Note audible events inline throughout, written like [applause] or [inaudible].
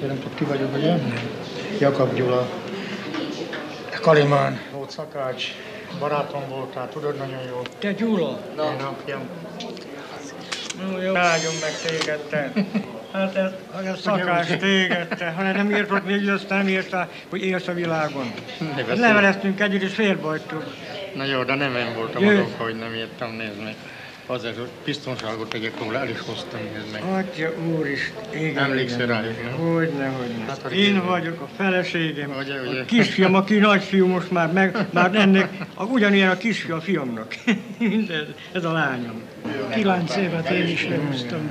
Pályafél, nem ki vagyok, ugye? Jakab Gyula. Kalimán volt szakács, barátom voltál, tudod nagyon jó. Te Gyula? Na. Én a fiam. No, jó. Áldjon meg téged, te. Hát ez, hogy a szakás téged, te. Ha nem írtott még, azt nem írta, hogy élsz a világon. Leveleztünk együtt, és félbajtuk. Na jó, de nem én voltam Jöjj. azok, hogy nem írtam, nézd meg. Azért, hogy biztonságot tegyek róla, el is hoztam, nézd meg. Atya úristen, igen. Emlékszel igen. rájuk, nem? Hogyne, hogyne. Hát, Én igen. vagyok a feleségem, Ugye, ugye. a kisfiam, aki nagyfiú most már, meg, már ennek, a, ugyanilyen a kisfiú a fiamnak. [laughs] Mindez, ez a lányom. Kilenc évet én is lehúztam.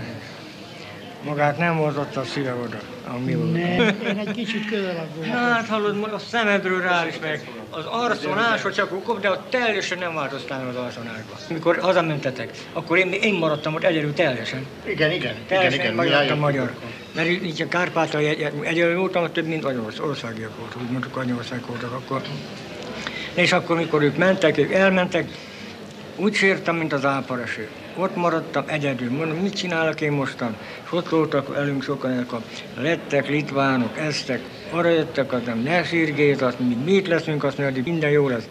Magát nem hozott a szíve oda, a mi volt. Nem, én egy kicsit közelebb voltam. Hát hallod, a szemedről rá is meg. Az arcon ásod csak akkor, de ott teljesen nem változtál meg az arconásba. Mikor hazamentetek, akkor én, én maradtam ott egyedül teljesen. Igen, igen, Teljesen igen. igen, maradtam magyar. Mert így a Kárpátai egy, egyedül voltam, több mint anyország, országiak volt, úgy mondtuk anyország voltak akkor. És akkor, mikor ők mentek, ők elmentek, úgy sírtam, mint az ápareső. Ott maradtam egyedül. Mondom, mit csinálok én mostan? Voltak velünk sokan. Lettek litvánok, eztek, arra jöttek, az nem, ne sírgéz, azt mi, mi itt leszünk, azt mondja, minden jó lesz.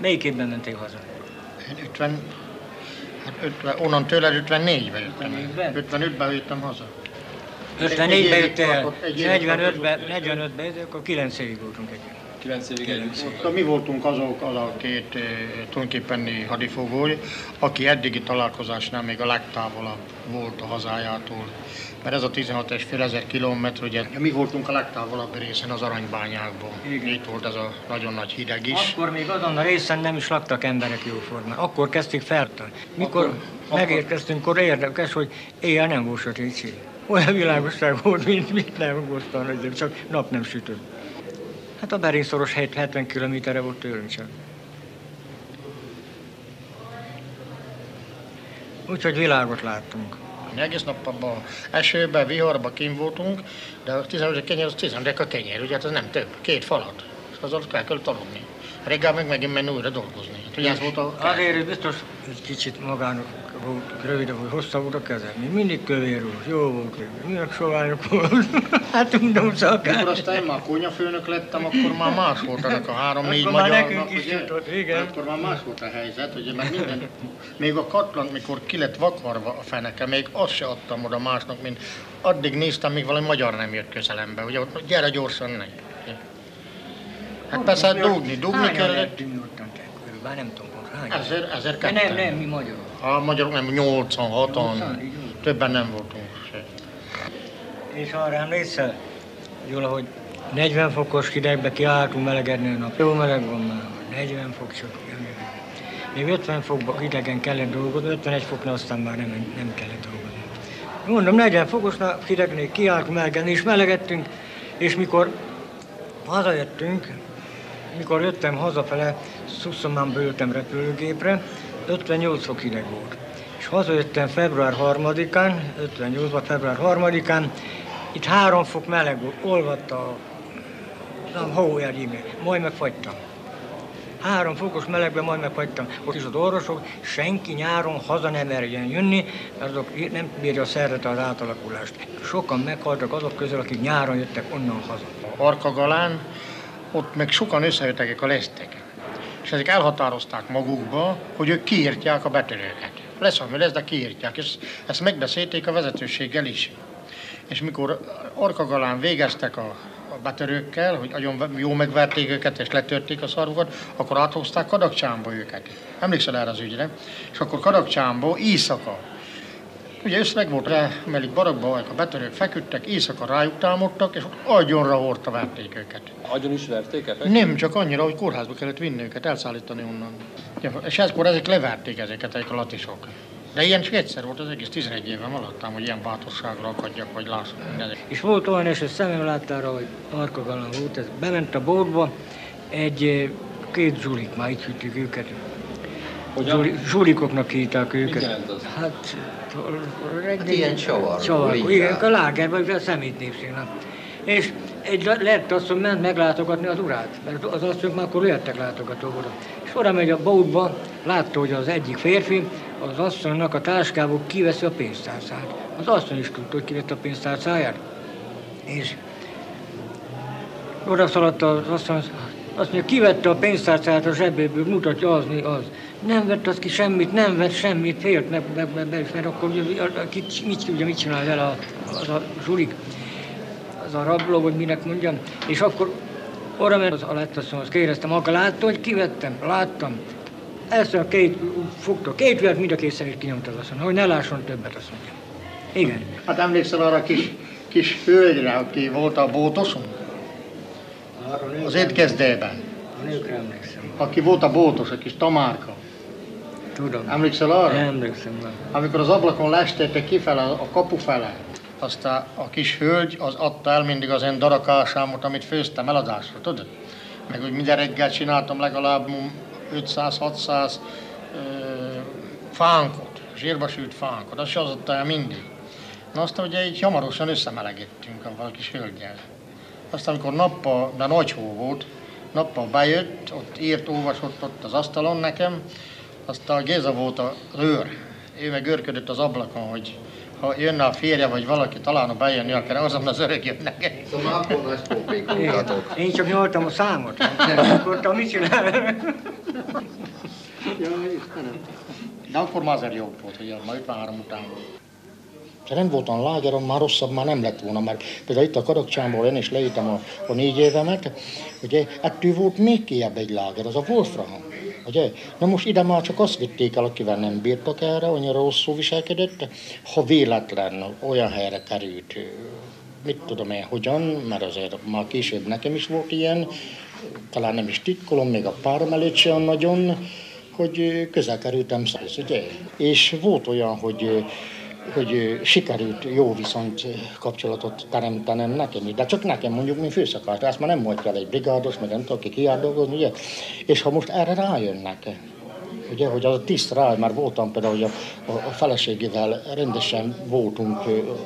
Melyik évben mentél haza? Én 50, hát 50, onnan tőled 54-ben jöttem. 54-ben? 55-ben jöttem haza. 54-ben évig jöttél, tartott, egy évig 45-ben, 45-ben, akkor 9 évig voltunk együtt. 9 évig együtt. Mi voltunk azok, az a két eh, tulajdonképpen hadifogó, aki eddigi találkozásnál még a legtávolabb volt a hazájától. Mert ez a 16 és fél ezer kilométer, ugye mi voltunk a legtávolabb részen az aranybányákból. Igen. Itt volt ez a nagyon nagy hideg is. Akkor még azon a részen nem is laktak emberek jóformán. Akkor kezdték feltani. Mikor Akkor- megérkeztünk, akkor érdekes, hogy éjjel nem volt sötétség. Olyan világosság volt, mint, mint nem hogy csak nap nem sütött. Hát a Berinszoros 70 kilométerre volt tőlünk csak. Úgyhogy világot láttunk. Egész nap abban esőben, viharban kim voltunk, de a 15 kenyér az 10 a kenyér, ugye hát ez nem több, két falat. Az alatt el kell aludni. Reggel meg megint menni újra dolgozni. Hát, ugye ez volt a... Azért biztos egy kicsit magának volt rövidebb, hogy hosszabb volt a keze. Mi mindig kövér volt, jó volt, milyen soványok volt. [laughs] hát tudom Mikor szakát. aztán én már konyafőnök lettem, akkor már más volt annak a három-négy Akkor magyarnak, nekünk is ugye? jutott, igen. Akkor már más volt a helyzet, ugye, mert minden, még a katlan, mikor ki lett vakarva a feneke, még azt se adtam oda másnak, mint addig néztem, míg valami magyar nem jött közelembe, ugye, ott gyere gyorsan ne. Hát persze hát dugni, dugni Hányan kellett. lettünk ottan te? Körülbelül nem tudom, hányan. Ezer, ezer nem, nem, mi magyarok. A magyarok nem, 80, 60, Nyolcan, így van. többen nem voltunk se. És arra emlékszel, Gyula, hogy 40 fokos hidegbe kiálltunk melegedni a nap. Jó meleg van már, 40 fok csak. Még 50 fokban hidegen kellett dolgozni, 51 foknál aztán már nem, nem kellett dolgozni. Mondom, 40 fokosnál hidegnél kiálltunk melegedni, és melegedtünk, és mikor hazajöttünk, mikor jöttem hazafele, Szuszománba ültem repülőgépre, 58 fok hideg volt. És hazajöttem február 3-án, 58-ban február 3-án, itt 3 fok meleg volt, olvadt a nem, hójegyébe, majd megfagytam. Három fokos melegben majd megfagytam. Ott is az orvosok, senki nyáron haza nem merjen jönni, azok nem bírja a szervete az átalakulást. Sokan meghaltak azok közül, akik nyáron jöttek onnan haza. Arkagalán, ott meg sokan összejöttek a lesztek. És ezek elhatározták magukba, hogy ők kiírtják a betörőket. Lesz, ami lesz, de kiírtják. És ezt megbeszélték a vezetőséggel is. És mikor Arkagalán végeztek a, betörőkkel, hogy nagyon jó megverték őket és letörték a szarukat, akkor áthozták Kadakcsámba őket. Emlékszel erre az ügyre? És akkor Kadakcsámba éjszaka Ugye összeg volt rá, mert itt barakban a betörők feküdtek, éjszaka rájuk támadtak, és ott agyonra hordta verték őket. Agyon is verték -e? Nem, csak annyira, hogy kórházba kellett vinni őket, elszállítani onnan. És ekkor ezek leverték ezeket, ezek a latisok. De ilyen csak egyszer volt az egész 11 éven alattam, hogy ilyen bátorságra akadjak, vagy lássam mindezek. És volt olyan eset szemem láttára, hogy Arkagalán volt, ez bement a boltba, egy eh, két zsulik, már így hívjuk őket. Hogyan? Zsuli, zsulikoknak hívták őket. Hát, Hát ilyen így igen, a lágerben, a szemét népszínál. És egy le- lett asszony ment meglátogatni az urát, mert az asszonyok már akkor jöttek látogatókra. És oda megy a boltba, látta, hogy az egyik férfi az asszonynak a táskából kiveszi a pénztárcát. Az asszony is tudta, hogy kivette a pénztárcáját. És oda szaladt az asztal, azt mondja, kivette a pénztárcát a zsebéből, mutatja az, mi az. Nem vett az ki semmit, nem vett semmit, félt meg, meg, meg, meg mert akkor ki, mit, ugye, mit csinál vele a, az a zsulik, az a rabló, vagy minek mondjam, és akkor oda ment az alettasszony, azt kérdeztem, akkor láttam, hogy kivettem? Láttam. Ezt a két, fogta, két vért mind a készen is kinyomta az asszony, hogy ne lásson többet, azt mondja. Igen. Hát emlékszel arra a kis, kis hölgyre, aki volt a bótoson? Az étkezdében. A nőkre emlékszem. Aki volt a bótos, a kis Tamárka. Tudom. Emlékszel arra? Emlékszem. már. Amikor az ablakon lestétek kifele, a kapu fele, azt a, a kis hölgy az adta el mindig az én darakásámot, amit főztem eladásra, tudod? Meg úgy minden reggel csináltam legalább 500-600 fánkot, zsírba sült fánkot, azt az adta el mindig. Na azt ugye így hamarosan összemelegettünk avval a kis hölgyel. Aztán amikor nappal, de nagy hó volt, nappal bejött, ott írt, olvasott ott az asztalon nekem, aztán a Géza volt a őr. Ő meg őrködött az ablakon, hogy ha jönne a férje, vagy valaki talán bejönni akar, azon az öreg jönnek. Szóval akkor nagy popék Én, csak nyoltam a számot. Akkor mit csinál? De akkor már azért jobb volt, hogy már 53 után volt. Ha nem voltam lágeron, már rosszabb már nem lett volna, mert például itt a Karakcsámból én is leítem a, a négy évemet, ugye ettől volt még kiebb egy láger, az a Wolfram. Ugye? Na most ide már csak azt vitték el, akivel nem bírtak erre, annyira rosszul viselkedett, ha véletlen olyan helyre került, mit tudom én, hogyan, mert azért már később nekem is volt ilyen, talán nem is titkolom, még a párom előtt sem nagyon, hogy közel kerültem száz, ugye? És volt olyan, hogy hogy sikerült jó viszont kapcsolatot teremtenem nekem, de csak nekem mondjuk, mint főszakárt, ezt már nem volt kell egy brigádos, meg nem tudok ki kijár dolgozni, ugye? És ha most erre rájönnek, ugye, hogy az a tiszt rá, már voltam például, hogy a, a, a feleségével rendesen voltunk,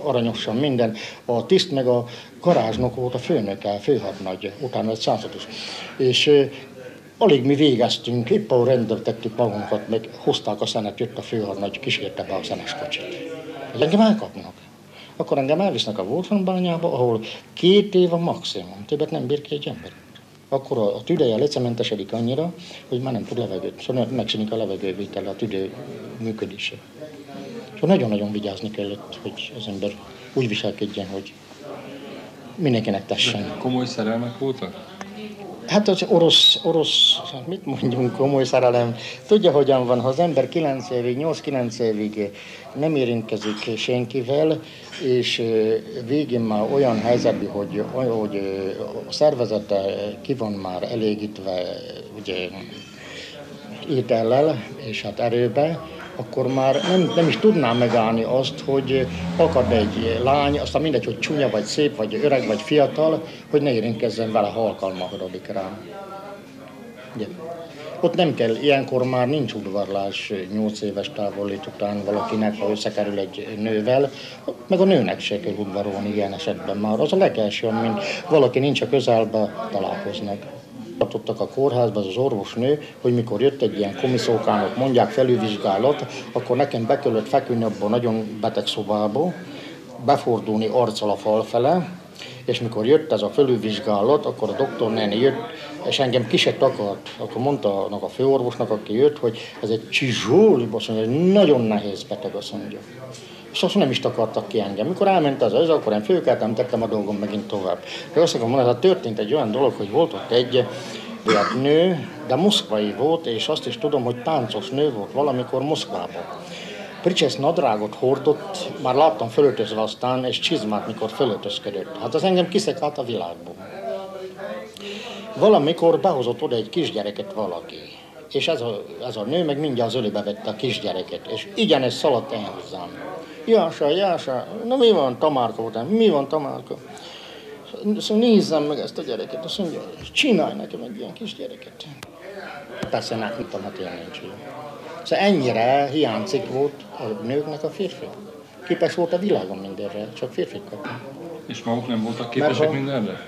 aranyosan minden, a tiszt meg a garázsnok volt a főnöke, főhadnagy, utána egy százados. És Alig mi végeztünk, épp ahol rendeltettük magunkat, meg hozták a szenet, jött a főhadnagy, kísérte be a szenes kocsit. Hogy engem elkapnak. Akkor engem elvisznek a Wolfram-bányába, ahol két év a maximum, többet nem bír ki egy ember. Akkor a, a tüdeje lecementesedik annyira, hogy már nem tud levegőt, szóval megszűnik a levegővétele, a tüdő működése. Szóval nagyon-nagyon vigyázni kellett, hogy az ember úgy viselkedjen, hogy mindenkinek tessen. Komoly szerelmek voltak? Hát az orosz, orosz, hát mit mondjunk, komoly szerelem. Tudja, hogyan van, ha az ember 9 évig, 8-9 évig nem érintkezik senkivel, és végén már olyan helyzetben, hogy, hogy a szervezete ki van már elégítve ugye, étellel és hát erőbe, akkor már nem, nem is tudnám megállni azt, hogy akad egy lány, aztán mindegy, hogy csúnya, vagy szép, vagy öreg, vagy fiatal, hogy ne érintkezzen vele, ha alkalmakodik rá. Ugye? Ott nem kell, ilyenkor már nincs udvarlás 8 éves távolít után valakinek, ha összekerül egy nővel, meg a nőnek se kell udvarolni ilyen esetben már. Az a legelső, mint valaki nincs a közelbe, találkoznak tartottak a kórházba az, orvosnő, hogy mikor jött egy ilyen komiszókának, mondják felülvizsgálat, akkor nekem be kellett feküdni abban nagyon beteg szobába, befordulni arccal a fal fele, és mikor jött ez a felülvizsgálat, akkor a doktor néni jött, és engem ki se takart. Akkor mondta a főorvosnak, aki jött, hogy ez egy csizsóli, azt mondja, nagyon nehéz beteg, azt mondja. És azt nem is takartak ki engem. Mikor elment az az, akkor én főkeltem, tettem a dolgom megint tovább. De azt akarom mondani, hogy történt egy olyan dolog, hogy volt ott egy ilyet nő, de moszkvai volt, és azt is tudom, hogy táncos nő volt valamikor Moszkvában. Pricsesz nadrágot hordott, már láttam fölöltözve aztán, és csizmát, mikor fölöltözködött. Hát az engem kiszekált a világból. Valamikor behozott oda egy kisgyereket valaki, és ez a, ez a nő meg mindjárt az ölébe vette a kisgyereket, és igen, szaladt el hozzám. Jása, Jása, na mi van Tamárka után, mi van Tamárka? Szóval nézzem meg ezt a gyereket, azt mondja, csinálj nekem egy ilyen kis gyereket. Persze nem tudtam, hát ilyen nincs. Szóval ennyire hiányzik volt a nőknek a férfi. Képes volt a világon mindenre, csak férfi kapni. És maguk nem voltak képesek ha- mindenre?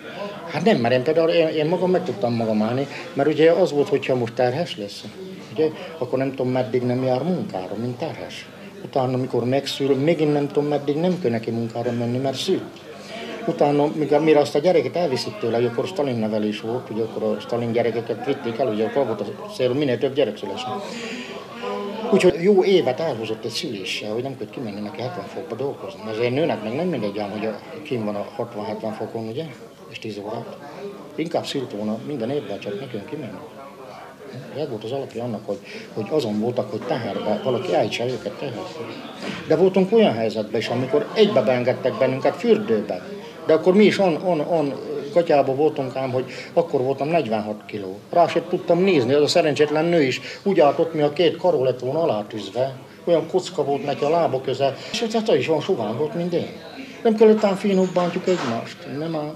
Hát nem, mert én például én, én magam meg tudtam magam állni, mert ugye az volt, hogyha most terhes lesz, ugye, akkor nem tudom, meddig nem jár munkára, mint terhes. Utána, amikor megszül, megint nem tudom, meddig nem kell neki munkára menni, mert szül. utána, mire azt a gyereket elviszik tőle, akkor Stalin nevelés volt, ugye akkor a Stalin gyerekeket vitték el, ugye akkor volt a cél, minél több gyerek szülesen. Úgyhogy jó évet elhozott egy szüléssel, hogy nem köt kimenni neki 70 fokba dolgozni. Ezért nőnek meg nem mindegy ám, hogy a, kim van a 60-70 fokon, ugye, és 10 órát. Inkább szült volna minden évben csak nekünk kimenni. Ez volt az alapja annak, hogy, hogy azon voltak, hogy teherbe valaki állítsa őket teherbe. De voltunk olyan helyzetben is, amikor egybe beengedtek bennünket fürdőbe. De akkor mi is on, on, on gatyában voltunk ám, hogy akkor voltam 46 kiló. Rá sem tudtam nézni, az a szerencsétlen nő is úgy állt ott, mi a két karó lett volna alátűzve. Olyan kocka volt neki a lába köze, és hát is van sován volt, mint én. Nem kellett ám finom bántjuk egymást, nem áll.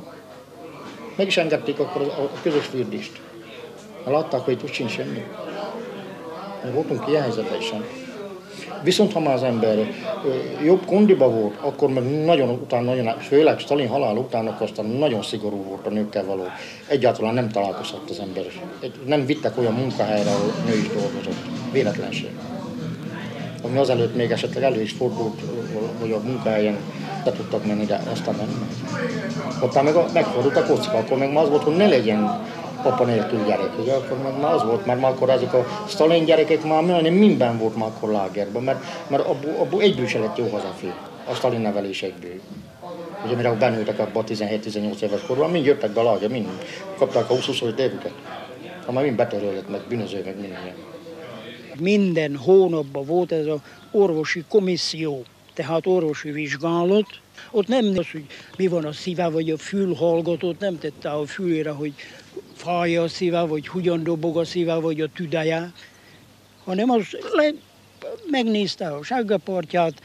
Meg is engedték akkor a közös fürdést. Látták, hogy itt úgy sincs semmi. Voltunk ilyen helyzetben sem. Viszont ha már az ember jobb kondiba volt, akkor meg nagyon utána, nagyon, főleg Stalin halál után, akkor aztán nagyon szigorú volt a nőkkel való. Egyáltalán nem találkozott az ember. Nem vittek olyan munkahelyre, ahol nő is dolgozott. Véletlenség. Ami azelőtt még esetleg elő is fordult, hogy a munkahelyen be tudtak menni, de aztán nem. Ott meg a, megfordult a kocka, akkor meg az volt, hogy ne legyen apa nélkül gyerek, ugye, akkor meg már az volt, mert már akkor ezek a Stalin gyerekek már minden, minden volt már akkor lágerben, mert, mert abból, abból egyből se lett jó hazafi, a Stalin nevelés egyből. Ugye mire benőtek abba a 17-18 éves korban, mind jöttek be a láger, mind kapták a 20-25 évüket. Már mind betörölött, meg bűnöző, meg minden. Minden hónapban volt ez az orvosi komisszió, tehát orvosi vizsgálat, ott nem az, hogy mi van a szíve, vagy a fül hallgatott, nem tette a fülére, hogy fája a szíve, vagy hogyan dobog a szíve, vagy a tüdeje, hanem az le, megnézte a sággapartját,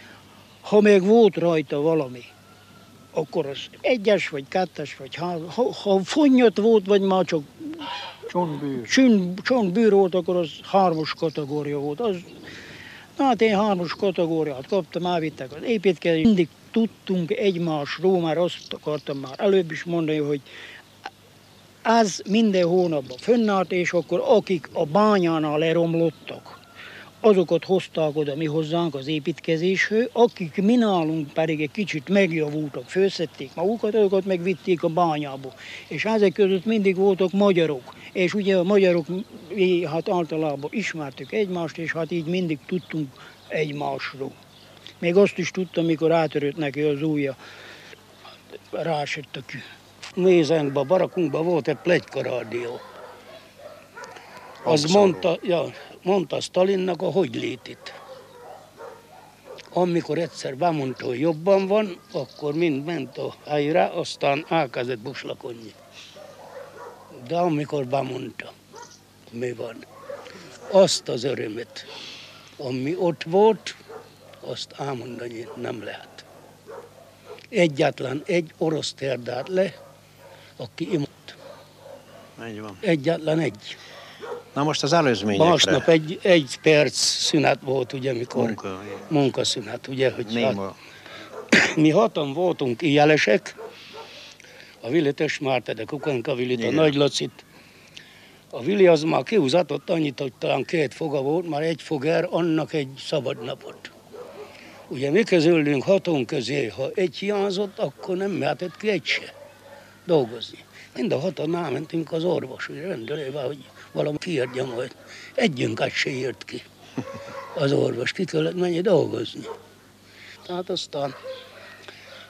ha még volt rajta valami, akkor az egyes, vagy kettes, vagy három, ha, ha fonnyot volt, vagy már csak csontbűr. csontbűr volt, akkor az hármas kategória volt. Az, na hát én hármas kategóriát kaptam, elvittek az építkezést. Mindig tudtunk egymásról, már azt akartam már előbb is mondani, hogy az minden hónapban fönnállt, és akkor akik a bányánál leromlottak, azokat hozták oda mi hozzánk az építkezéshez, akik mi nálunk pedig egy kicsit megjavultak, főszették magukat, azokat megvitték a bányába. És ezek között mindig voltak magyarok, és ugye a magyarok hát általában ismertük egymást, és hát így mindig tudtunk egymásról. Még azt is tudtam, mikor átörött neki az ujja, rásett a kő mézenkben, barakunkban volt egy plegyka rádió. Az mondta, ja, mondta Stalinnak a hogy létit. Amikor egyszer bemondta, hogy jobban van, akkor mind ment a helyre, aztán elkezdett buslakodni. De amikor bemondta, mi van, azt az örömet, ami ott volt, azt elmondani nem lehet. Egyetlen egy orosz térdát le, aki imott. Egy van. Egyetlen egy. Na most az előzményekre. Másnap egy, egy perc szünet volt, ugye, mikor Munka, munkaszünet, ugye, hogy Néma. Hát, [coughs] mi hatan voltunk jelesek, a Vili Tösmárte, de Kukanka Vilit, a Nagy Lacit. A Vili az már kihúzatott annyit, hogy talán két foga volt, már egy foger, annak egy szabad napot. Ugye mi közülünk haton közé, ha egy hiányzott, akkor nem mehetett ki egy se dolgozni. Mind a hatan mentünk az orvos, rendelőbe, hogy valami kiadja majd. Együnket se írt ki az orvos, ki kellett menni dolgozni. Tehát aztán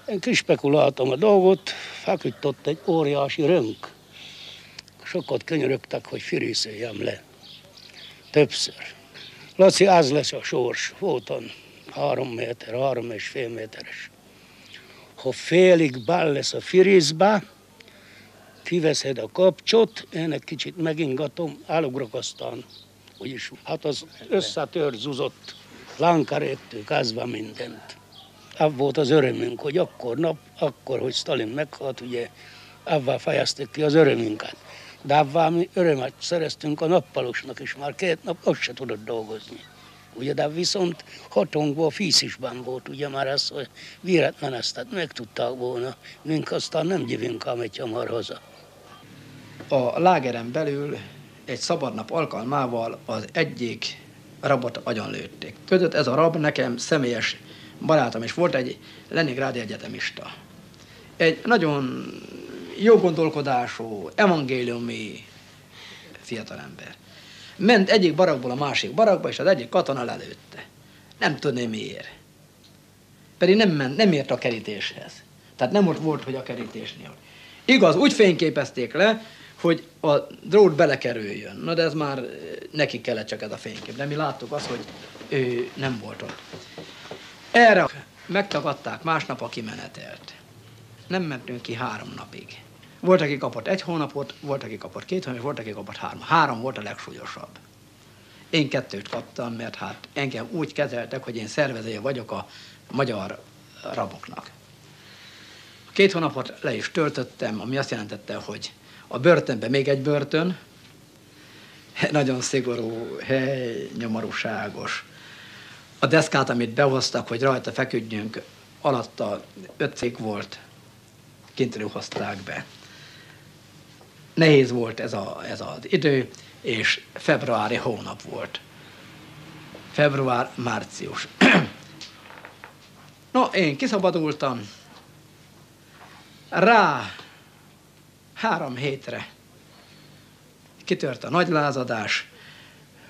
én kispekuláltam a dolgot, feküdt ott egy óriási rönk. Sokat könyörögtek, hogy firűszöljem le. Többször. Laci, az lesz a sors. Voltam három méter, három és fél méteres. Ha félig bál lesz a firészbe, kiveszed a kapcsot, egy kicsit megingatom, álugrok aztán, úgyis, hát az összetörzuzott lánkaréttől kezdve mindent. Ez volt az örömünk, hogy akkor nap, akkor, hogy Stalin meghalt, ugye, avval fejeztük ki az örömünket. De avval mi örömet szereztünk a nappalosnak, és már két nap azt se tudott dolgozni. Ugye, de viszont hatonkból fízisben volt, ugye már ez, hogy véletlen ezt meg tudták volna, mink aztán nem gyivünk ám egy hamar haza a lágeren belül egy szabadnap alkalmával az egyik rabot agyon lőtték. Között ez a rab nekem személyes barátom, és volt egy Leningrádi egyetemista. egy nagyon jó gondolkodású, evangéliumi fiatalember. Ment egyik barakból a másik barakba, és az egyik katona lelőtte. Nem tudné miért. Pedig nem, ment, nem ért a kerítéshez. Tehát nem ott volt, hogy a kerítésnél. Igaz, úgy fényképezték le, hogy a drót belekerüljön. Na de ez már neki kellett csak ez a fénykép. De mi láttuk azt, hogy ő nem volt ott. Erre megtagadták másnap a kimenetelt. Nem mentünk ki három napig. Volt, aki kapott egy hónapot, volt, aki kapott két hónapot, volt, aki kapott három. Három volt a legsúlyosabb. Én kettőt kaptam, mert hát engem úgy kezeltek, hogy én szervezője vagyok a magyar raboknak. Két hónapot le is töltöttem, ami azt jelentette, hogy a börtönben még egy börtön, nagyon szigorú hely, nyomorúságos. A deszkát, amit behoztak, hogy rajta feküdjünk, alatta öt cég volt, kintről hozták be. Nehéz volt ez, a, ez az idő, és februári hónap volt. Február-március. [clears throat] no, én kiszabadultam. Rá három hétre kitört a nagy lázadás,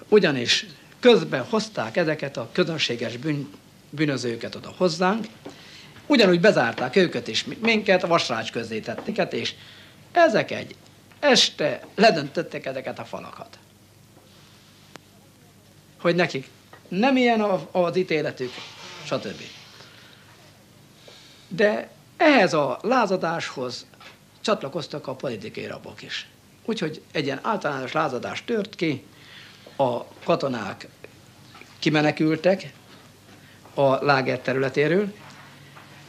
ugyanis közben hozták ezeket a közönséges bűn, bűnözőket oda hozzánk, ugyanúgy bezárták őket is, mint minket, vasrács közé tették, és ezek egy este ledöntöttek ezeket a falakat. Hogy nekik nem ilyen az ítéletük, stb. De ehhez a lázadáshoz csatlakoztak a politikai rabok is. Úgyhogy egy ilyen általános lázadás tört ki, a katonák kimenekültek a láger területéről,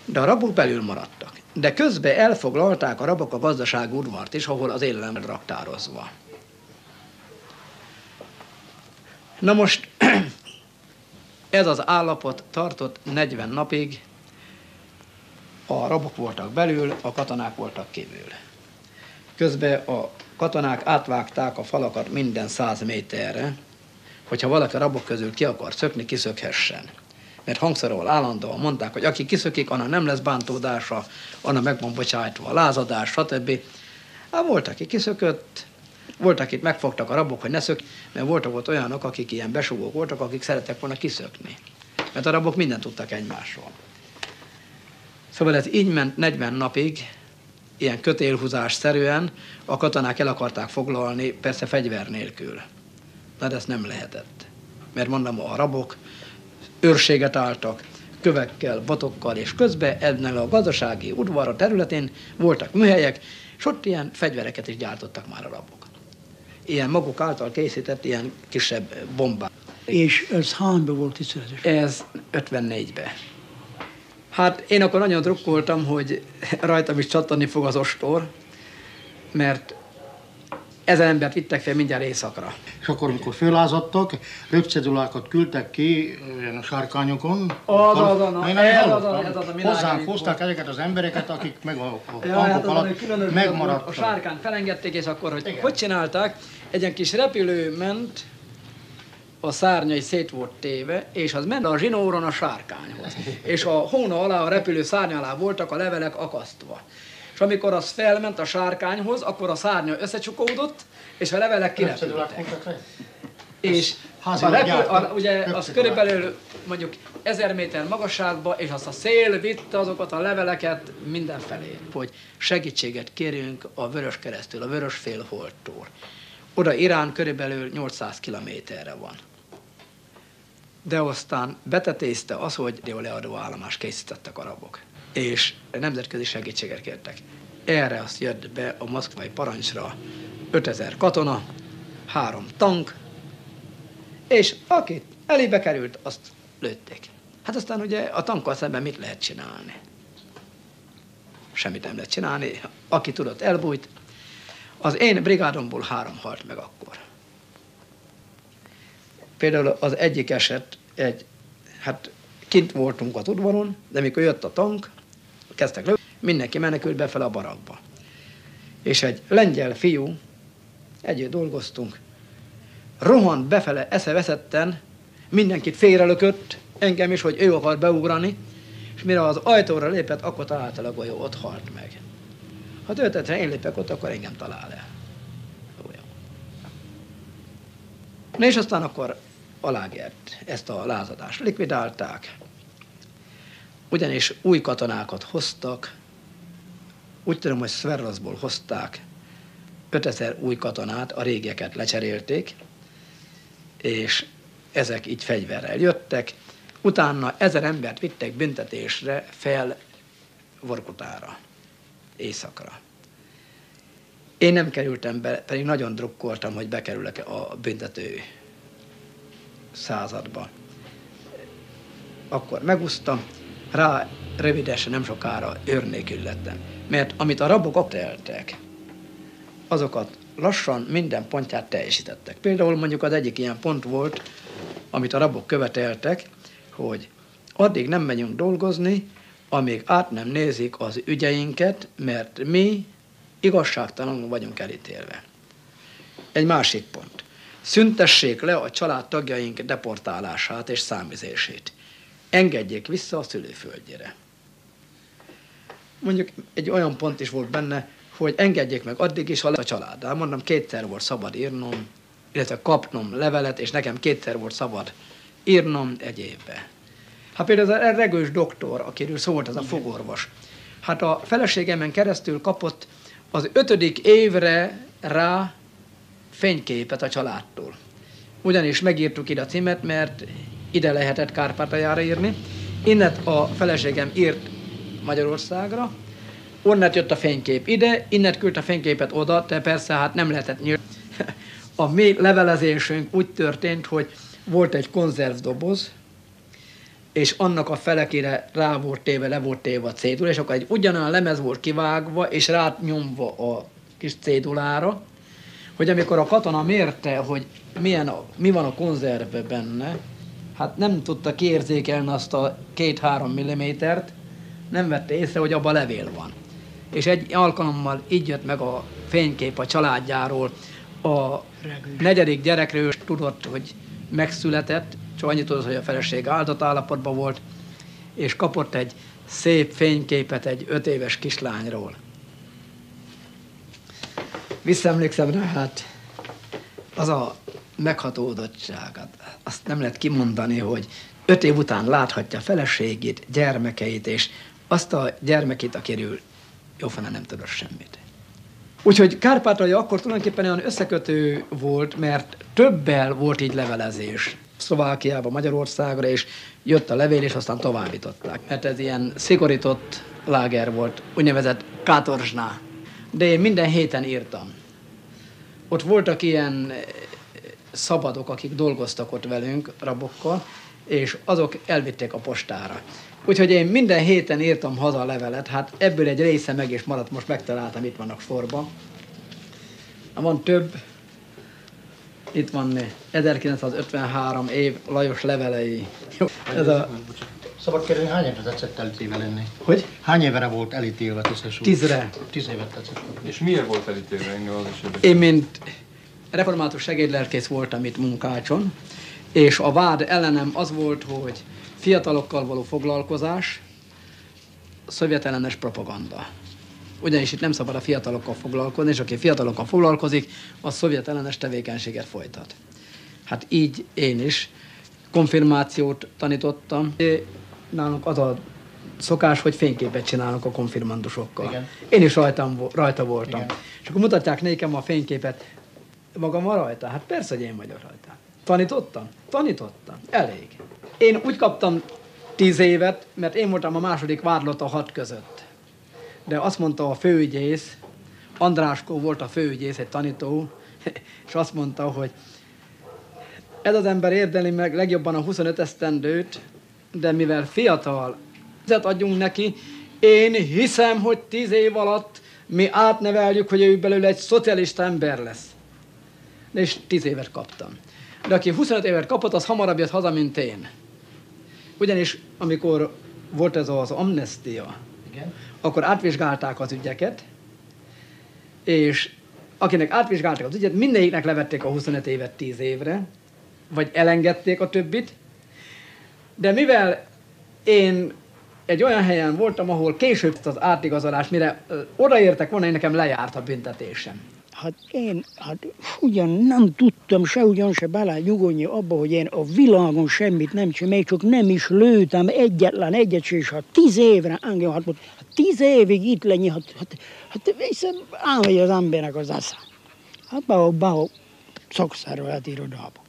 de a rabok belül maradtak. De közben elfoglalták a rabok a gazdaság udvart is, ahol az élelem raktározva. Na most [clears throat] ez az állapot tartott 40 napig, a rabok voltak belül, a katonák voltak kívül. Közben a katonák átvágták a falakat minden száz méterre, hogyha valaki a rabok közül ki akar szökni, kiszökhessen. Mert hangszerol állandóan mondták, hogy aki kiszökik, annak nem lesz bántódása, annak meg van bocsájtva a lázadás, stb. Hát volt, aki kiszökött, volt, akit megfogtak a rabok, hogy ne szök, mert voltak ott olyanok, akik ilyen besugók voltak, akik szerettek volna kiszökni. Mert a rabok mindent tudtak egymásról. Szóval ez így ment 40 napig, ilyen kötélhúzás szerűen, a katonák el akarták foglalni, persze fegyver nélkül. De ezt nem lehetett. Mert mondom, a rabok őrséget álltak, kövekkel, botokkal, és közben ennek a gazdasági udvar a területén voltak műhelyek, és ott ilyen fegyvereket is gyártottak már a rabok. Ilyen maguk által készített ilyen kisebb bombák. És ez hányban volt itt? Ez 54-ben. Hát én akkor nagyon drukkoltam, hogy rajtam is csattani fog az ostor, mert ezen embert vittek fel mindjárt éjszakra. És akkor, amikor fölázadtak, röpcedulákat küldtek ki a sárkányokon. Az, az, az, az, Hozzánk hozták ezeket az embereket, akik meg a, a ja, hát alatt megmaradtak. A sárkány felengedték, és akkor, hogy Igen. hogy csinálták, egy ilyen kis repülő ment, a szárnyai szét volt téve, és az ment a zsinóron a sárkányhoz. És a hóna alá, a repülő szárny alá voltak a levelek akasztva. És amikor az felment a sárkányhoz, akkor a szárnya összecsukódott, és a levelek kirepültek. És a repül, a, ugye az körülbelül mondjuk ezer méter magasságba, és azt a szél vitte azokat a leveleket mindenfelé, hogy segítséget kérjünk a Vörös keresztül, a Vörös félholttól. Oda Irán körülbelül 800 kilométerre van. De aztán betetézte az, hogy leadó állomás készítettek arabok, és nemzetközi segítséget kértek. Erre azt jött be a moszkvai parancsra 5000 katona, három tank, és akit elébe került, azt lőtték. Hát aztán ugye a tankkal szemben mit lehet csinálni? Semmit nem lehet csinálni. Aki tudott, elbújt. Az én brigádomból három halt meg akkor. Például az egyik eset, egy, hát kint voltunk az udvaron, de mikor jött a tank, kezdtek lő, mindenki menekült befele a barakba. És egy lengyel fiú, együtt dolgoztunk, rohant befele eszeveszetten, mindenkit félrelökött, engem is, hogy ő akar beugrani, és mire az ajtóra lépett, akkor találta a golyó, ott halt meg. Ha történetre én lépek ott, akkor engem talál el. Jó. Na és aztán akkor alágert ezt a lázadást. Likvidálták, ugyanis új katonákat hoztak, úgy tudom, hogy Sverlasból hozták 5000 új katonát, a régieket lecserélték, és ezek így fegyverrel jöttek, utána ezer embert vittek büntetésre fel Vorkutára, éjszakra. Én nem kerültem be, pedig nagyon drukkoltam, hogy bekerülök a büntető századba. Akkor megúsztam, rá rövidesen nem sokára őrnékül lettem. Mert amit a rabok abteltek, azokat lassan minden pontját teljesítettek. Például mondjuk az egyik ilyen pont volt, amit a rabok követeltek, hogy addig nem megyünk dolgozni, amíg át nem nézik az ügyeinket, mert mi igazságtalanul vagyunk elítélve. Egy másik pont. Szüntessék le a családtagjaink deportálását és számizését. Engedjék vissza a szülőföldjére. Mondjuk egy olyan pont is volt benne, hogy engedjék meg addig is, ha lesz a család. Mondom, kétszer volt szabad írnom, illetve kapnom levelet, és nekem kétszer volt szabad írnom egy évbe. Hát például ez a regős doktor, akiről szólt, ez a fogorvos. Hát a feleségemen keresztül kapott az ötödik évre rá fényképet a családtól. Ugyanis megírtuk ide a címet, mert ide lehetett Kárpátaljára írni. Innen a feleségem írt Magyarországra, onnan jött a fénykép ide, innen küldte a fényképet oda, de persze hát nem lehetett nyílt. A mi levelezésünk úgy történt, hogy volt egy konzervdoboz, és annak a felekére rá volt téve, le volt téve a cédula, és akkor egy ugyanolyan lemez volt kivágva, és rátnyomva a kis cédulára, hogy amikor a katona mérte, hogy milyen a, mi van a konzervbe benne, hát nem tudta kiérzékelni azt a két-három millimétert, nem vette észre, hogy abban levél van. És egy alkalommal így jött meg a fénykép a családjáról, a negyedik gyerekről tudott, hogy megszületett, csak annyit tudott, hogy a feleség áldott állapotban volt, és kapott egy szép fényképet egy öt éves kislányról. Visszaemlékszem rá, hát az a meghatódottságot, azt nem lehet kimondani, hogy öt év után láthatja feleségét, gyermekeit, és azt a gyermekét, akiről jófene nem tudott semmit. Úgyhogy Kárpátalja akkor tulajdonképpen olyan összekötő volt, mert többel volt így levelezés. Szlovákiába, Magyarországra, és jött a levél, és aztán továbbították. Mert ez ilyen szigorított láger volt, úgynevezett kátorzsná. De én minden héten írtam. Ott voltak ilyen eh, szabadok, akik dolgoztak ott velünk, rabokkal, és azok elvitték a postára. Úgyhogy én minden héten írtam haza a levelet, hát ebből egy része meg is maradt, most megtaláltam, itt vannak sorban. Van több, itt van 1953 év Lajos levelei. Ez a... Szabad kérdezni, hány évet tetszett elítélve lenni? Hogy? Hány évre volt elítélve Tiszes úr? Tízre. Tíz évet tetszett. És miért volt elítélve engem az is Én, mint református segédlelkész voltam itt munkácson, és a vád ellenem az volt, hogy fiatalokkal való foglalkozás, szovjetellenes propaganda. Ugyanis itt nem szabad a fiatalokkal foglalkozni, és aki fiatalokkal foglalkozik, az szovjetellenes tevékenységet folytat. Hát így én is konfirmációt tanítottam. Nálunk az a szokás, hogy fényképet csinálnak a konfirmandusokkal. Igen. Én is rajtam, rajta voltam. Igen. És akkor mutatják nekem a fényképet. Magam van rajta? Hát persze, hogy én vagyok rajta. Tanítottam? Tanítottam. Elég. Én úgy kaptam tíz évet, mert én voltam a második vádlott a hat között. De azt mondta a főügyész, Andráskó volt a főügyész, egy tanító, [laughs] és azt mondta, hogy ez az ember érdemli meg legjobban a 25 esztendőt, de mivel fiatal, ezért adjunk neki, én hiszem, hogy tíz év alatt mi átneveljük, hogy ő belőle egy szocialista ember lesz. És tíz évet kaptam. De aki 25 évet kapott, az hamarabb jött haza, mint én. Ugyanis amikor volt ez az amnestia, Igen. akkor átvizsgálták az ügyeket, és akinek átvizsgálták az ügyet, mindegyiknek levették a 25 évet 10 évre, vagy elengedték a többit, de mivel én egy olyan helyen voltam, ahol később az átigazolás, mire odaértek volna, én nekem lejárt a büntetésem. Hát én, hát ugyan nem tudtam se ugyan se bele nyugodni abba, hogy én a világon semmit nem csinálom, még csak nem is lőtem egyetlen egyet, se, és hát tíz évre engem, hát, tíz évig itt lenni, hát, hát, hát hiszem, elmegy az embernek az esze. Hát behol, behol szakszervezet irodába.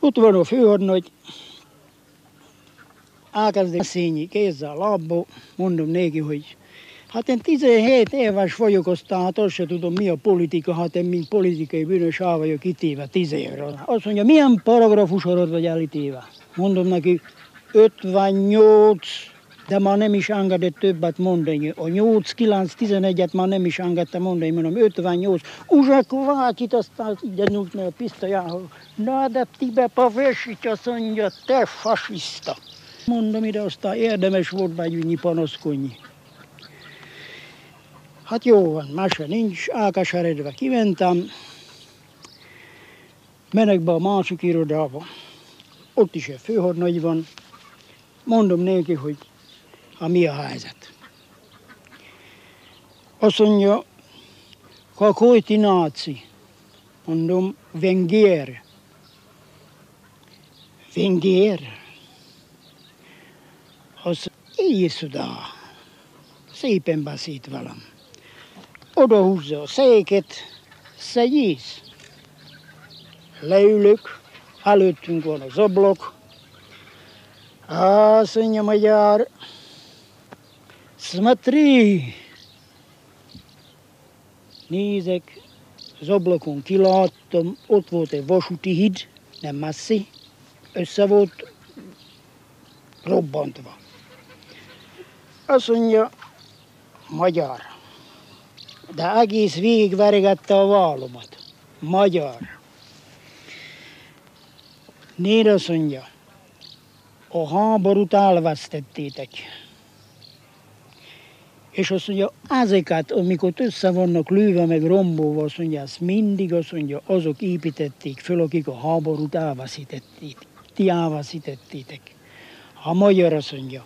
Ott van a főhadnagy, elkezdek színyi kézzel, lábbal, mondom néki, hogy Hát én 17 éves vagyok, aztán hát azt se tudom, mi a politika, hát én mint politikai bűnös el vagyok ítéve 10 évre. Azt mondja, milyen paragrafusorod vagy elítéve? Mondom neki, 58, de már nem is engedett többet mondani. A 8, 9, 11-et már nem is engedte mondani, mondom, 58. Uzsák vágyit, aztán ide nyújt meg a pisztolyához. Na, de ti be pavesít, azt mondja, te fasiszta. Mondom ide, aztán érdemes volt begyűjni, panaszkodni. Hát jó van, másra nincs, elkeseredve kimentem, menek be a másik irodába, ott is egy főhadnagy van, mondom neki, hogy a mi a helyzet. Azt mondja, kakoj ti náci? Mondom, vengér. Vengér? Azt éjsz. Szépen beszélt velem. Oda húzza a széket, szegyész. Leülök, előttünk van az ablak. Azt mondja, magyar, смотри. Nézek, az ablakon kiláttam, ott volt egy vasúti híd, nem messzi, össze volt robbantva. Azt mondja, magyar, de egész végig vergette a vállomat. Magyar. Nér azt mondja, a háborút elvesztettétek. És azt mondja, ezeket, amikor össze vannak lőve, meg rombóva, azt mondja, ezt mindig azt mondja, azok építették föl, akik a háborút elveszítették. Ti elveszítettétek. A magyar azt mondja,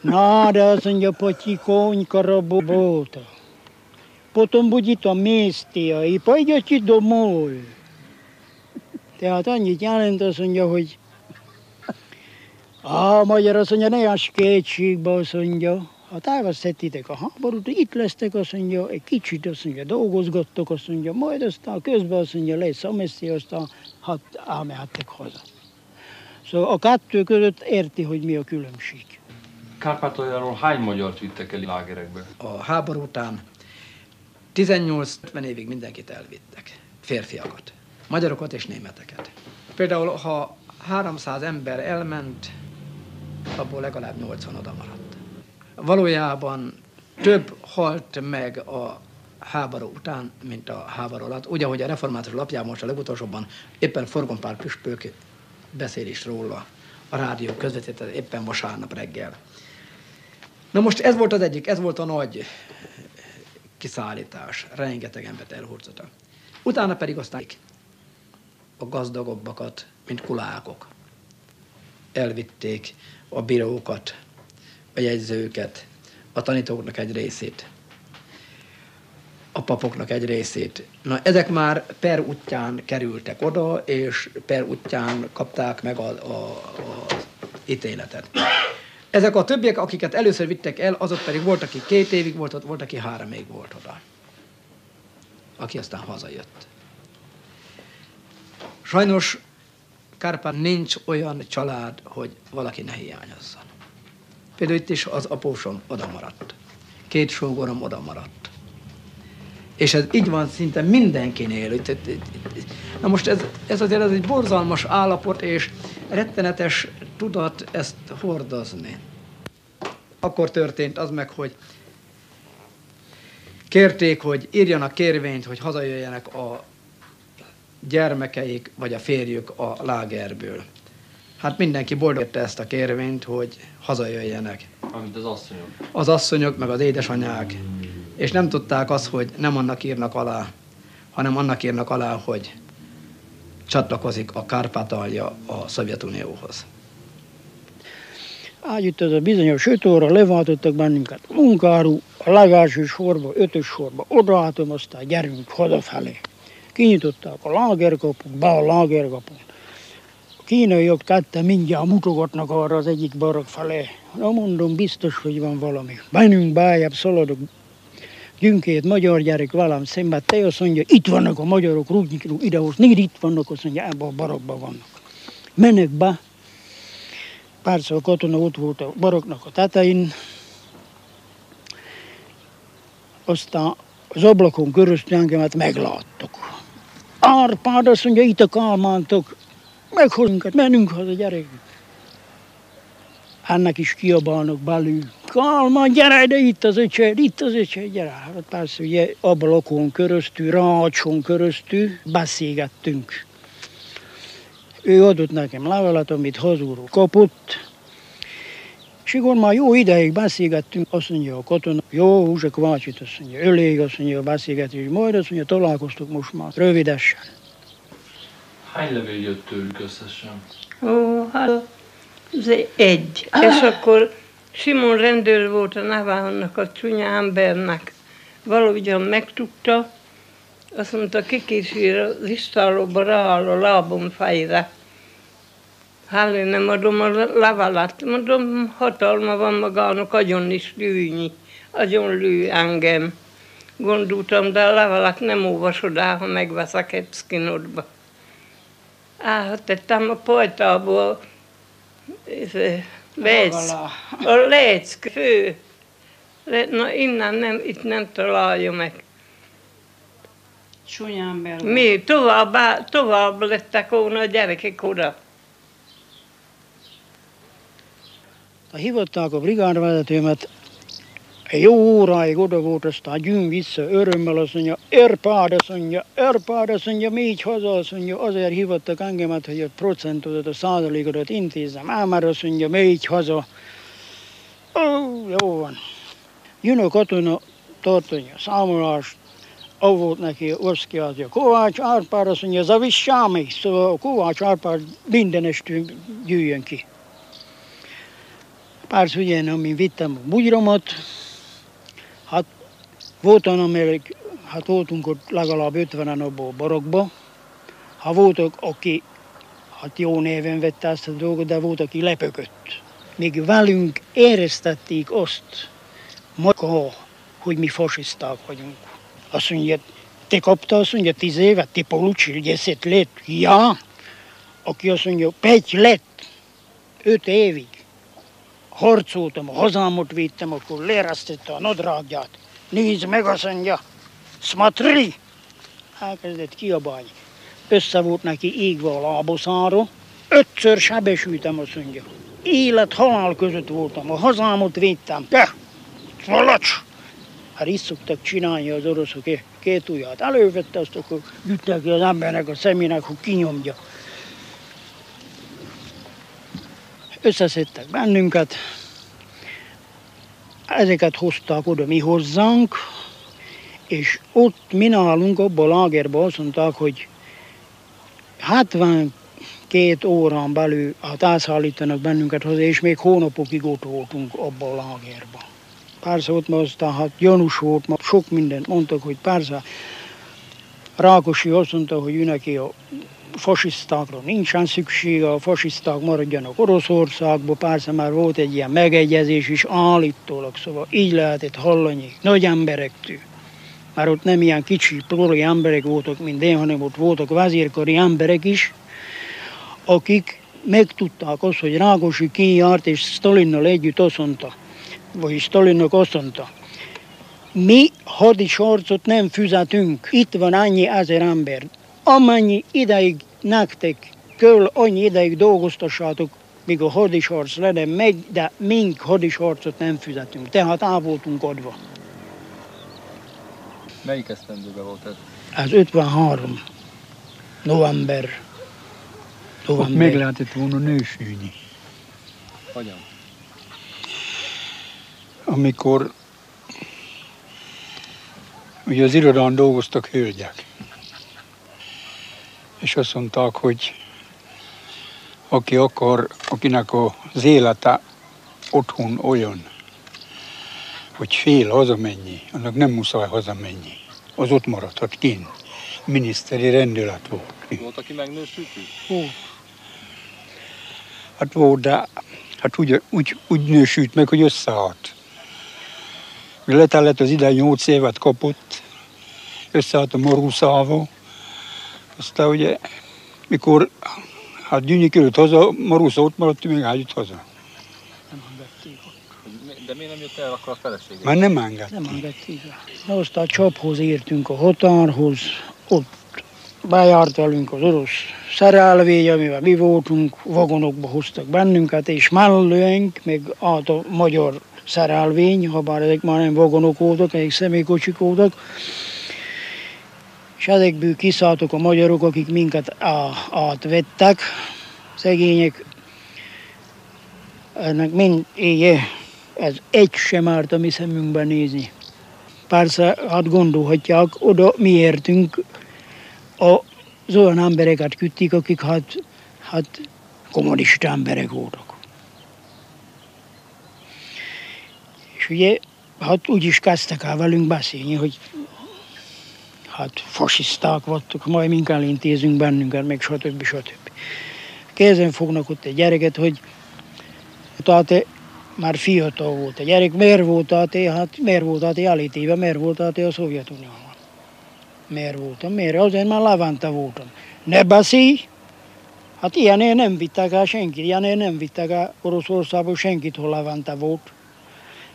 na, de azt mondja, patyikonyka volt. Potom budit a mésztia, i domol. Tehát annyit jelent, azt mondja, hogy a magyar azt mondja, ne jáss kétségbe, azt mondja, ha elvesztettétek a háborút, itt lesztek, azt mondja, egy kicsit azt mondja, dolgozgattok, azt mondja, majd aztán közben azt mondja, lesz amnestia, aztán hát elmehettek haza. Szóval a kettő között érti, hogy mi a különbség. Kárpátaljáról hány magyart vittek el lágerekbe? A háború után 18-50 évig mindenkit elvittek, férfiakat, magyarokat és németeket. Például, ha 300 ember elment, abból legalább 80 oda maradt. Valójában több halt meg a háború után, mint a háború alatt. Ugye, hogy a református lapjában most a legutolsóban éppen Forgompár püspök beszél is róla a rádió közvetített éppen vasárnap reggel. Na most ez volt az egyik, ez volt a nagy kiszállítás, rengeteg embert elhurcoltak. Utána pedig aztán a gazdagobbakat, mint kulákok. Elvitték a bírókat, a jegyzőket, a tanítóknak egy részét, a papoknak egy részét. Na, ezek már per útján kerültek oda, és per útján kapták meg a, a, ítéletet. Ezek a többiek, akiket először vittek el, azok pedig volt, aki két évig volt ott, volt, aki három évig volt oda. Aki aztán hazajött. Sajnos Kárpán nincs olyan család, hogy valaki ne hiányozzon. Például itt is az apósom oda maradt. Két sógorom oda maradt. És ez így van szinte mindenkinél. Na most ez, ez azért ez egy borzalmas állapot, és rettenetes tudat ezt hordozni. Akkor történt az meg, hogy kérték, hogy írjanak kérvényt, hogy hazajöjjenek a gyermekeik vagy a férjük a lágerből. Hát mindenki boldog ezt a kérvényt, hogy hazajöjjenek. Amit az asszonyok. Az asszonyok, meg az édesanyák. És nem tudták azt, hogy nem annak írnak alá, hanem annak írnak alá, hogy csatlakozik a Kárpátalja a Szovjetunióhoz. Ágyütt ez a bizonyos öt óra, leváltottak bennünket a munkáru, a legelső sorba, ötös sorba, odaálltam, aztán gyerünk hazafelé. Kinyitották a lágerkapuk, be a lágerkapuk. Kínaiak tette mindjárt mutogatnak arra az egyik barak felé. Na mondom, biztos, hogy van valami. Bennünk bájább szaladok, gyünkét, magyar gyerek velem szemben, te azt mondja, itt vannak a magyarok, rúgnyik, idehoz, négy itt vannak, azt mondja, ebben a barakban vannak. Menek be, párszor katona ott volt a baraknak a tetején, aztán az ablakon köröztül engemet megláttak. Árpád azt mondja, itt a kálmántok, meghozunk, menünk haza, gyerek. Ennek is kiabálnak belül. Kálmán, gyere ide, itt az öcséd, itt az öcséd, gyere. Hát persze, ugye ablakon köröztül, rácson köröztül beszélgettünk. Ő adott nekem levelet, amit hazúról kapott, és akkor már jó ideig beszélgettünk, azt mondja a katona, jó, húzsa kvácsit, azt mondja, elég, azt mondja a beszélgetés, majd azt mondja, találkoztuk most már, rövidesen. Hány levél jött tőlük összesen? Ó, hát az egy. És akkor Simon rendőr volt a neve annak a csúnya embernek. Valahogyan megtudta, azt mondta, kikísér az istálóba rááll a lábom fejre. Hát én nem adom a levelet. Mondom, hatalma van magának, agyon is lőni. Agyon lő engem. Gondoltam, de a levelet nem olvasod el, ha megveszek egy szkinodba. Elhatettem a pajtából, Vesz, a leck fő. Na innen nem, itt nem találja meg. Csúnya ember volt. Mi tovább, tovább lettek volna a gyerekek oda. A hívották a brigádvezetőmet, jó óráig oda volt, aztán gyűn vissza örömmel, azt mondja, Erpád, azt mondja, Erpád, azt mondja, mégy haza, azt mondja, azért hívottak engemet, hogy a procentodat, a százalékodat intézzem. Ám már azt mondja, mégy haza. Ó, jó van. Jön a katona, tartani a számolást, ahol volt neki oszkiátja. Kovács Árpád azt mondja, zavis sámi, szóval a Kovács Árpád minden estünk gyűjjön ki. Pár ugye, amin vittem a bugyromat, Voltan, amelyek, hát voltunk ott legalább 50-en abban a barokban, ha voltak, aki hát jó néven vette ezt a dolgot, de volt, aki lepökött. Még velünk éreztették azt, maga, hogy mi fasiszták vagyunk. Azt mondja, te kapta azt mondja, tíz évet, te polucsil, 10 lett. Ja, aki azt mondja, pegy lett, öt évig. Harcoltam, a hazámot védtem, akkor leresztette a nadrágját. Nézd meg, azt mondja, smatri! Elkezdett kiabálni. Össze volt neki égve a láboszára, ötször sebesültem, azt mondja. Élet-halál között voltam, a hazámot védtem. Te, valacs! Hát így szoktak csinálni az oroszok, két ujját elővette, azt akkor ki az embernek a szemének, hogy kinyomja. összeszedtek bennünket, ezeket hozták oda mi hozzánk, és ott mi nálunk, abban a lágerben azt mondták, hogy 72 órán belül hát elszállítanak bennünket haza, és még hónapokig ott voltunk abban a lágerben. Persze ott ma aztán hát gyanús volt, ma sok mindent mondtak, hogy persze Rákosi azt mondta, hogy ő neki a fasisztákra nincsen szüksége, a fasiszták maradjanak Oroszországba, persze már volt egy ilyen megegyezés is állítólag, szóval így lehetett hallani nagy emberektől. Már ott nem ilyen kicsi proli emberek voltak, mint én, hanem ott voltak vezérkari emberek is, akik megtudták azt, hogy Rákosi kijárt, és Stalinnal együtt azt mondta, vagy Stalinnak azt mondta, mi hadisarcot nem füzetünk, itt van annyi ezer ember, amennyi ideig nektek kell, annyi ideig dolgoztassátok, míg a hadisarc le nem megy, de mink hadisarcot nem fizetünk. Tehát el voltunk adva. Melyik esztendőben volt ez? Ez 53. November. Ott November. meg lehetett volna nősülni. Hogyan? Amikor ugye az irodán dolgoztak hölgyek. És azt mondták, hogy aki akar, akinek az élete otthon olyan, hogy fél hazamenni, annak nem muszáj hazamenni. Az ott maradhat kint. Miniszteri rendelet volt. Volt, aki megnősült? Ó, Hát volt, de hát úgy, úgy, úgy nősült meg, hogy összeállt. Letellett az ide 8 évet kapott, összeállt a Maruszával. Aztán ugye, mikor hát Gyűnyi került haza, Marusza ott maradt, még eljött haza. De miért nem jött el akkor a felesége? Már nem engedték. nem engedték. Na, aztán a csaphoz értünk a határhoz, ott bejárt velünk az orosz szerelvény, amivel mi voltunk, vagonokba hoztak bennünket, és mellőnk, meg át a magyar szerelvény, ha bár ezek már nem vagonok voltak, ezek személykocsik voltak, és ezekből kiszálltak a magyarok, akik minket átvettek, szegények, ennek mind éje, ez egy sem árt a mi szemünkben nézni. Persze, hát gondolhatják, oda mi értünk, az olyan embereket küldték, akik hát, hát kommunista emberek voltak. És ugye, hát úgy is kezdtek el velünk beszélni, hogy hát fasiszták voltak, majd mink elintézünk bennünket, meg stb. stb. Kézen fognak ott egy gyereket, hogy tehát már fiatal volt a gyerek, miért volt tehát, hát miért volt tehát elítéve, miért volt tehát a Szovjetunióban. Miért voltam? Miért? Azért már Levante voltam. Ne beszélj! Hát ilyenért nem vittek el senkit, ilyenért nem vittek el Oroszországból senkit, hol Levante volt.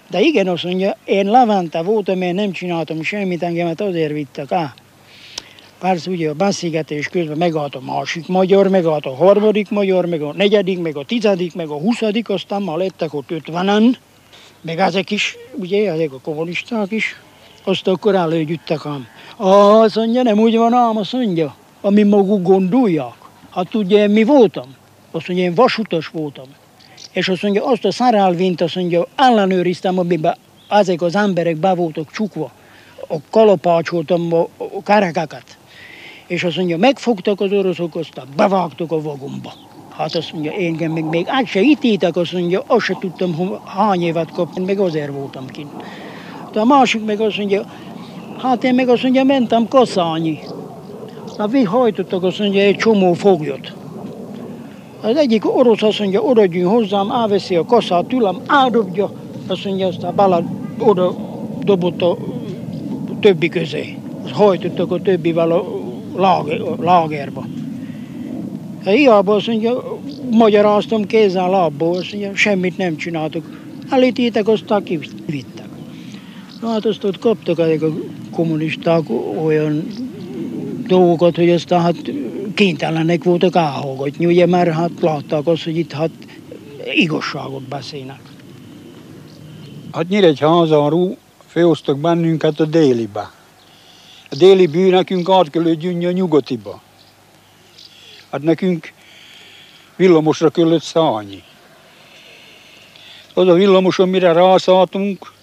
De igen, azt mondja, én Levante voltam, én nem csináltam semmit, engemet azért vittek el. Persze ugye a beszélgetés közben megállt a másik magyar, megállt a harmadik magyar, meg a negyedik, meg a tizedik, meg a huszadik, aztán már lettek ott ötvenen, meg ezek is, ugye, ezek a kommunisták is, azt akkor előgyüttek ám. Azt mondja, nem úgy van ám, azt mondja, ami maguk gondolják. Hát ugye mi voltam? Azt mondja, én vasutas voltam. És azt mondja, azt a szerelvényt, azt mondja, ellenőriztem, amiben ezek az emberek be voltak csukva. A kalapácsoltam a, a kerekeket. És azt mondja, megfogtak az oroszok, aztán bevágtak a vagomba. Hát azt mondja, én engem még, át se ítétek, azt mondja, azt se tudtam, hány évet kaptam, meg azért voltam kint. De a másik meg azt mondja, hát én meg azt mondja, mentem kaszálni. Na, hajtottak azt mondja, egy csomó foglyot. Az egyik orosz azt mondja, oda hozzám, elveszi a kaszát tőlem, eldobja, azt mondja, aztán bele oda dobott a többi közé. Hajtottak a többivel a láger, lágerba. Hát hiába azt mondja, magyaráztam kézzel lábból, azt mondja, semmit nem csináltok. Elítétek, aztán kivittek. Na hát azt ott kaptak ezek a kommunisták olyan dolgokat, hogy aztán hát kénytelenek voltak elhallgatni, ugye, mert hát látták azt, hogy itt hát igazságot beszélnek. Hát Nyíregyházanról főztek bennünket a délibe. A déli bű nekünk át kellett gyűnni a nyugatiba. Hát nekünk villamosra kellett szállni. Az a villamoson, mire rászálltunk,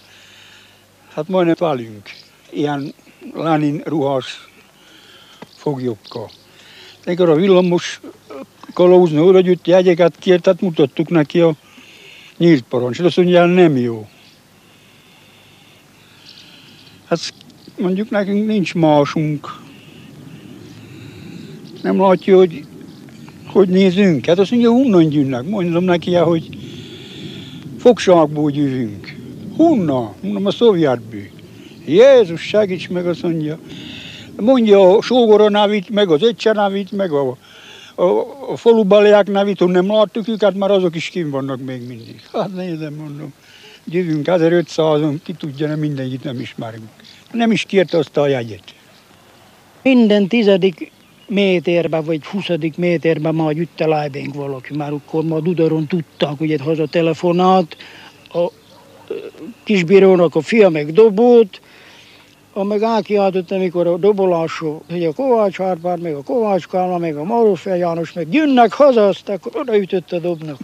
hát majdnem velünk. Ilyen Lenin ruhás foglyokkal. Amikor a villamos kalauzni oda gyűjt jegyeket kért, tehát mutattuk neki a nyílt parancsot. Azt mondja, nem jó. Hát mondjuk nekünk nincs másunk. Nem látja, hogy hogy nézünk. Hát azt mondja, honnan gyűnnek? Mondom neki, hogy fogságból gyűjünk. Honnan? Mondom, a szovjetből. Jézus, segíts meg, azt mondja. Mondja a sógora nevét, meg az öccse nevét, meg a, a, a falubaliák nevét, nem láttuk őket, már azok is kim vannak még mindig. [laughs] Hát nézem, mondom. Gyűjünk 1500-on, ki tudja, nem mindenkit nem ismerünk. Nem is kérte azt a jegyet. Minden tizedik méterben, vagy huszadik méterben már gyűjtte lájbénk valaki. Már akkor ma Dudaron tudtak, hogy haza telefonált, a kisbírónak a fia meg dobót, a meg elkiáltott, amikor a dobolású, hogy a Kovács Árpád, meg a Kovács Kálma, meg a Marosfej János, meg jönnek haza, azt akkor odaütött a dobnak.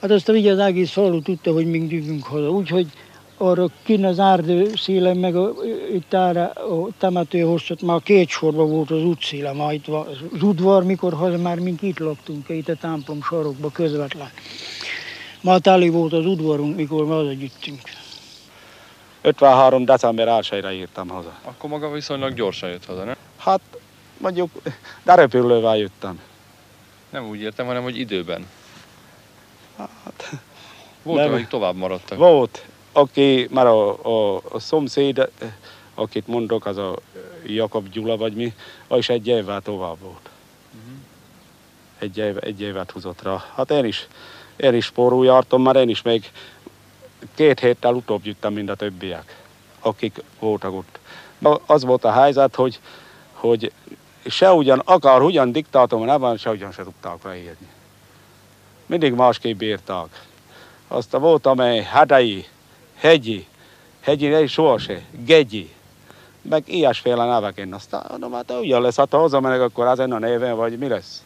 Hát azt ugye az egész falu tudta, hogy mink jövünk haza. Úgyhogy arra kin az árdő szélen, meg a, itt ára a temetőhosszat már két sorba volt az útszéle, már itt van az udvar, mikor haza már mink itt laktunk, itt a templom sarokba közvetlen. Ma teli volt az udvarunk, mikor mi hazagyűjtünk. 53. december 1 írtam haza. Akkor maga viszonylag gyorsan jött haza, nem? Hát mondjuk, de repülővel jöttem. Nem úgy értem, hanem hogy időben. Hát, Volt, nem. akik tovább maradtak. Volt, aki már a, a, a szomszéd, akit mondok, az a Jakab Gyula vagy mi, az is egy évvel tovább volt. Egy, év, egy évet húzott rá. Hát én is, én is spórul jártam, már én is még két héttel utóbb jöttem, mint a többiek, akik voltak ott. Az volt a helyzet, hogy, hogy se ugyan akar, ugyan diktátumon ebben, se ugyan se tudták leírni. Mindig másképp bírták. Aztán volt, amely Hadai, Hegyi, Hegyi ne soha se, Gegyi, meg ilyesféle nevek én. Aztán mondom, hát ugyan lesz, hát ha hazamenek, akkor ezen a néven, vagy mi lesz.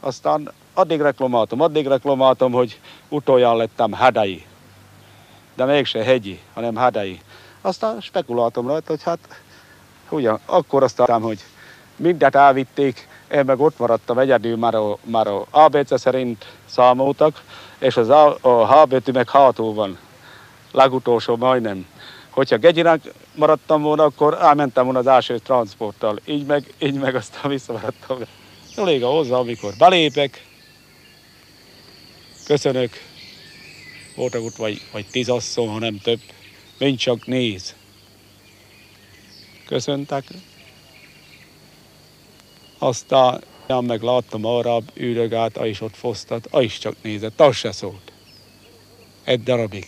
Aztán addig reklamáltam, addig reklamáltam, hogy utoljára lettem Hadai. De mégse Hegyi, hanem Hadai. Aztán spekuláltam rajta, hogy hát ugyan, akkor aztán, hogy mindent elvitték, én meg ott maradtam egyedül, már a, már a ABC szerint számoltak, és az A, a H betű meg hátul van. Legutolsó majdnem. Hogyha Gegyinek maradtam volna, akkor elmentem volna az első transporttal. Így meg, így meg aztán visszamaradtam. Elég a hozzá, amikor belépek. Köszönök. Voltak ott vagy, vagy tíz asszony, ha nem több. Mind csak néz. Köszöntek. Aztán én meg láttam arra űrögát, a is ott fosztat, a is csak nézett, az se szólt. Egy darabig.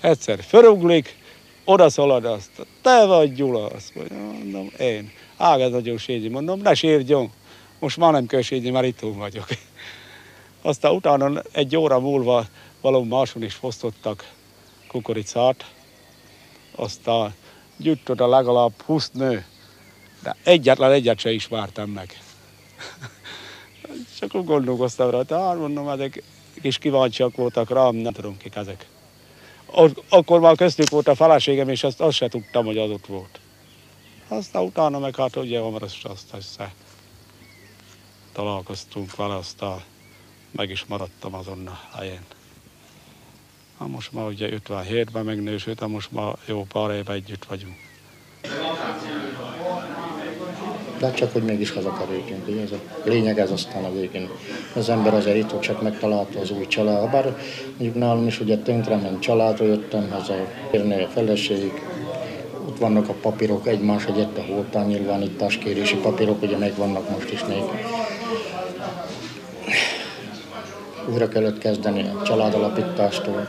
Egyszer föruglik, oda szalad azt, te vagy Gyula, azt mondom, én. Ágaz nagyon sérgyi, mondom, ne sérgyon, most már nem kell sérgyi, már itt vagyok. Aztán utána egy óra múlva valami máson is fosztottak kukoricát, aztán gyűjt oda legalább 20 nő, de egyetlen egyet se is vártam meg. [laughs] Csak úgy gondolkoztam rajta, hát mondom, ezek kis kíváncsiak voltak rám, nem tudom kik ezek. Ak- Akkor már köztük volt a feleségem, és azt, azt se tudtam, hogy az ott volt. Aztán utána meg hát ugye hamarosan azt össze találkoztunk vele, aztán meg is maradtam azon a helyen. Ha most már ugye 57-ben megnősültem, most már jó pár éve együtt vagyunk. De csak, hogy mégis hazakerültünk. ugye Ez a lényeg ez aztán a végén. Az ember azért itt, csak megtalálta az új család. Bár mondjuk nálam is ugye tönkrement családra jöttem haza, érni a feleség, ott vannak a papírok, egymás egyet a holtán nyilvánításkérési papírok, ugye megvannak most is még. Újra kellett kezdeni a családalapítástól,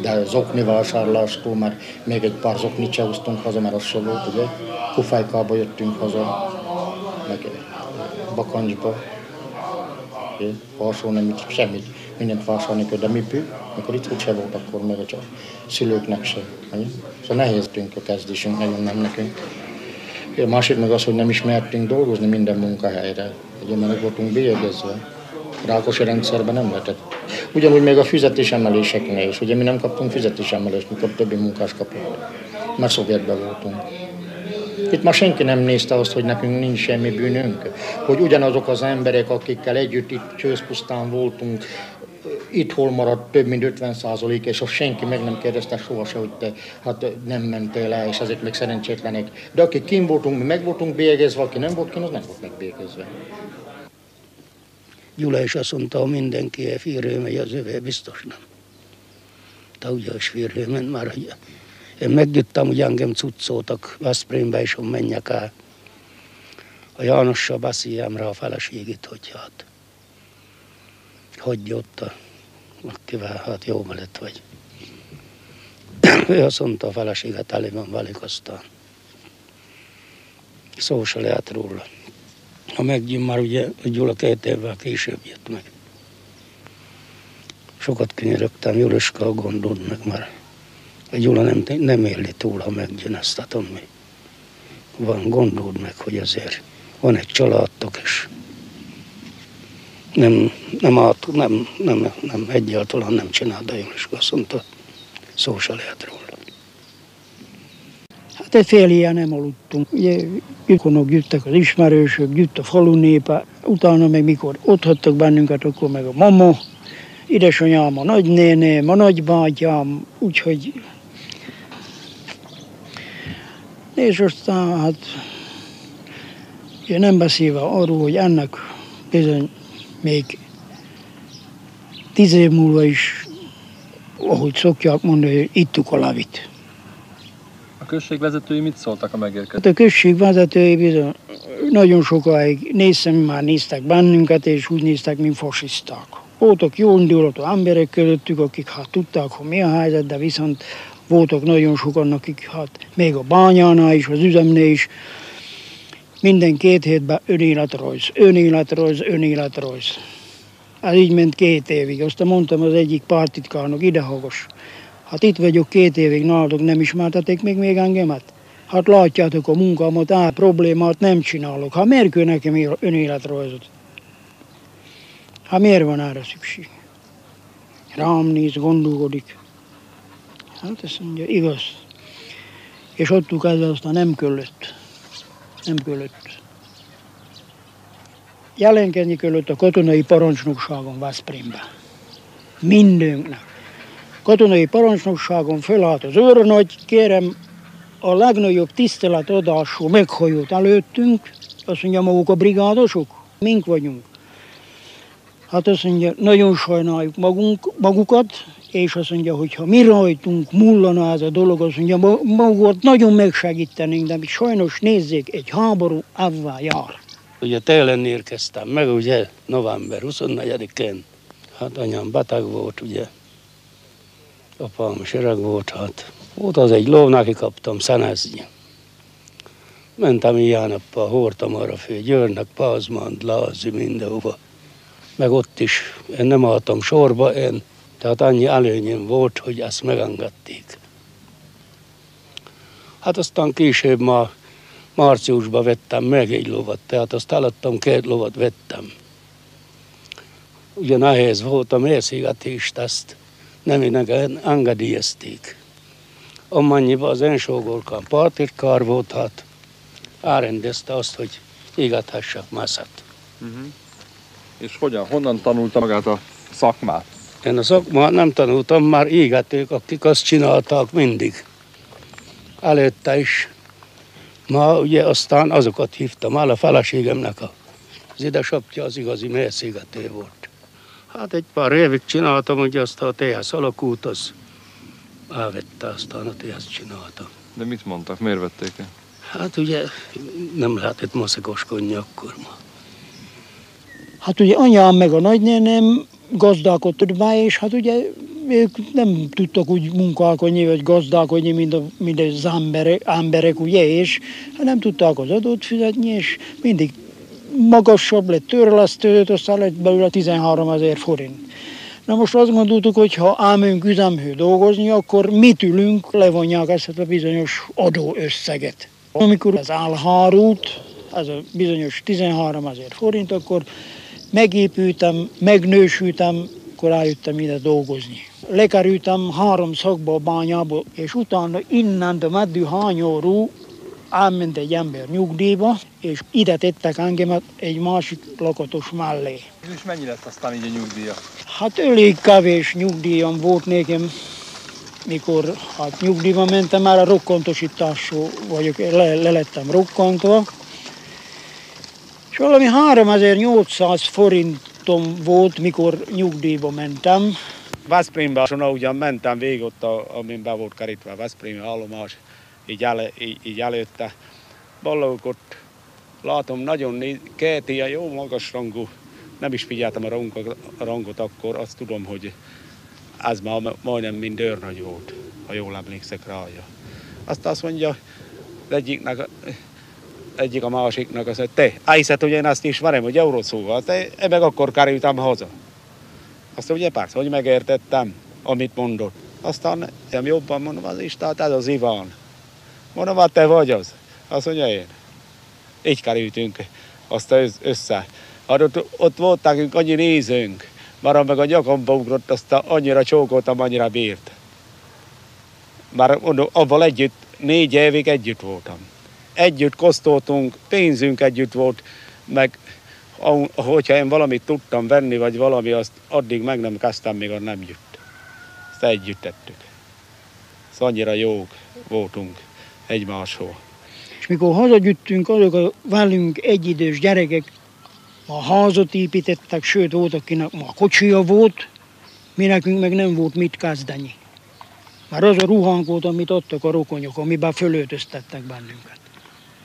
de zokni vásárlástól, mert még egy pár zoknit se hoztunk haza, mert az se volt, ugye. Kufájkába jöttünk haza, meg bakancsba, alsó nem így, semmit, mindent vásárolni kell, de mi pű, amikor itt úgyse volt akkor meg a szülőknek se. Ugye? Szóval nehéz tűnk a kezdésünk, nagyon nem nekünk. A másik meg az, hogy nem ismertünk dolgozni minden munkahelyre. Ugye, mert voltunk bélyegezve. Rákosi rendszerben nem lehetett. Ugyanúgy még a fizetésemeléseknél is. Ugye mi nem kaptunk fizetésemelést, mikor többi munkás kapott. Mert szovjetben voltunk. Itt ma senki nem nézte azt, hogy nekünk nincs semmi bűnünk. Hogy ugyanazok az emberek, akikkel együtt itt csőszpusztán voltunk, itt hol maradt több mint 50 százalék, és azt senki meg nem kérdezte sohasem, hogy te hát nem mentél el, és ezek meg szerencsétlenek. De akik kim voltunk, mi meg voltunk bélyegezve, aki nem volt kim, az nem volt megbélyegezve. Gyula is azt mondta, ha mindenki a fírő megy, az övé biztos nem. De ugye a fírő ment már, hogy én meggyüttem, hogy engem cuccoltak Veszprémbe, és hogy menjek el. A Jánossal beszéljem a feleségét, hogy hát hogy ott a, akivel hát jó lett vagy. [clears throat] ő azt mondta a feleséget elé van velük, aztán szó se lehet róla. Ha megjön már ugye a Gyula két évvel később jött meg. Sokat könyörögtem, Juliska gondold meg már. A Gyula nem, nem éli túl, ha megjön ezt, tehát ami van, gondold meg, hogy azért van egy családtok, és nem, nem, át, nem, nem, nem, egyáltalán nem csinál, de Juliska azt mondta, szó se lehet róla. Hát egy fél ilyen nem aludtunk. Ugye ükonok jöttek az ismerősök, jött a falu népe, utána meg mikor ott hagytak bennünket, akkor meg a mama édesanyám, a nagynéném, a nagybátyám, úgyhogy és aztán hát én nem beszélve arról, hogy ennek bizony még tíz év múlva is, ahogy szokják mondani, ittuk a lavit. A község vezetői mit szóltak a megérkezésre? Hát a község vezetői bizony nagyon sokáig néztem, már néztek bennünket, és úgy néztek, mint fasiszták. Voltak jó indulatú emberek közöttük, akik hát tudták, hogy mi a helyzet, de viszont voltak nagyon sokan, akik hát még a bányánál is, az üzemnél is, minden két hétben önéletrajz, önéletrajz, önéletrajz. Ez így ment két évig. Aztán mondtam az egyik pártitkárnak, ide hallgass. Hát itt vagyok két évig, nálatok nem ismertetek még még engemet? Hát látjátok a munkámat, á, problémát nem csinálok. Hát miért kell nekem önéletrajzot? Hát miért van erre szükség? Rám néz, gondolkodik. Hát ezt mondja, igaz. És ott ezzel aztán nem köllött. Nem köllött. Jelenkedni köllött a katonai parancsnokságon Veszprémbe. Mindünknek. Katonai parancsnokságon fölállt az őrnagy, kérem, a legnagyobb tiszteletadású meghajót előttünk, azt mondja maguk a brigádosok, mink vagyunk. Hát azt mondja, nagyon sajnáljuk magunk, magukat, és azt mondja, hogy ha mi rajtunk mullana ez a dolog, azt mondja, magukat nagyon megsegítenénk, de sajnos nézzék, egy háború avvá jár. Ugye télen érkeztem meg, ugye november 24-én. Hát anyám beteg volt, ugye. Apám is öreg volt, hát volt az egy ló, neki kaptam szenezni. Mentem ilyen nappal, hordtam arra fő Győrnek, Pazmand, Lázi, mindenhova. Meg ott is, én nem álltam sorba, én, tehát annyi előnyöm volt, hogy ezt megengedték. Hát aztán később ma márciusban vettem meg egy lovat, tehát azt eladtam, két lovat vettem. Ugye nehéz volt a mérszégetést, ezt nem engedélyezték. Amennyiben az én sógorkám partitkár volt, hát elrendezte azt, hogy égethessek messzet. Uh-huh. És hogyan, honnan tanulta magát a szakmát? Én a szakmát nem tanultam, már égetők, akik azt csinálták mindig. Előtte is. Ma ugye aztán azokat hívtam el, a feleségemnek az édesapja az igazi mérszégető volt. Hát egy pár évig csináltam, ugye azt a TS alakult, az elvette, aztán a TS csináltam. De mit mondtak, miért vették el? Hát ugye nem lehetett maszekoskodni akkor ma. Hát ugye anyám meg a nagynénem gazdálkodott be, és hát ugye ők nem tudtak úgy munkálkodni, vagy gazdálkodni, mint, a, mint az emberek, emberek, ugye, és hát nem tudták az adót fizetni, és mindig magasabb lett törlesztődött, aztán lett belőle 13 ezer forint. Na most azt gondoltuk, hogy ha ámünk üzemhő dolgozni, akkor mit ülünk, levonják ezt a bizonyos adóösszeget. Amikor az állhárút, ez a bizonyos 13 ezer forint, akkor megépültem, megnősültem, akkor eljöttem ide dolgozni. Lekerültem három szakba a bányába, és utána innen a meddű hányórú elment egy ember nyugdíjba, és ide tettek engemet egy másik lakatos mellé. És mennyi lett aztán így a nyugdíja? Hát elég kevés nyugdíjam volt nékem, mikor hát nyugdíjba mentem, már a rokkontosítású vagyok, le, le lettem rokkantva, és valami 3800 forintom volt, mikor nyugdíjba mentem. Veszprémbe, ugyan mentem végig ott, amin be volt kerítve a Veszprémi állomás, Ballagok ott látom nagyon két ilyen jó magas rangú, nem is figyeltem a rangot, a rangot akkor, azt tudom, hogy ez már majdnem mind őrnagy volt, ha jól emlékszek rá. Azt azt mondja, egyiknek, egyik a másiknak azt mondja, te, hiszed, hogy én azt ismerem, hogy eurószóval, te, meg akkor kerültem haza. Azt ugye persze, hogy megértettem, amit mondott. Aztán nem jobban mondom, az is, tehát ez az Iván. Mondom, hát te vagy az. Azt mondja, én. Így kerültünk azt össze. Hát ott, ott volt nekünk annyi nézőnk, már meg a nyakamba ugrott, azt annyira csókoltam, annyira bírt. Már mondom, avval együtt, négy évig együtt voltam. Együtt kosztoltunk, pénzünk együtt volt, meg hogyha én valamit tudtam venni, vagy valami, azt addig meg nem kezdtem, még nem jött. Ezt együtt tettük. Ez annyira jók voltunk egymáshoz. És mikor hazagyüttünk, azok a velünk egyidős gyerekek a házat építettek, sőt volt, akinek ma kocsija volt, mi nekünk meg nem volt mit kezdeni. Már az a ruhánk volt, amit adtak a rokonyok, amiben fölöltöztettek bennünket.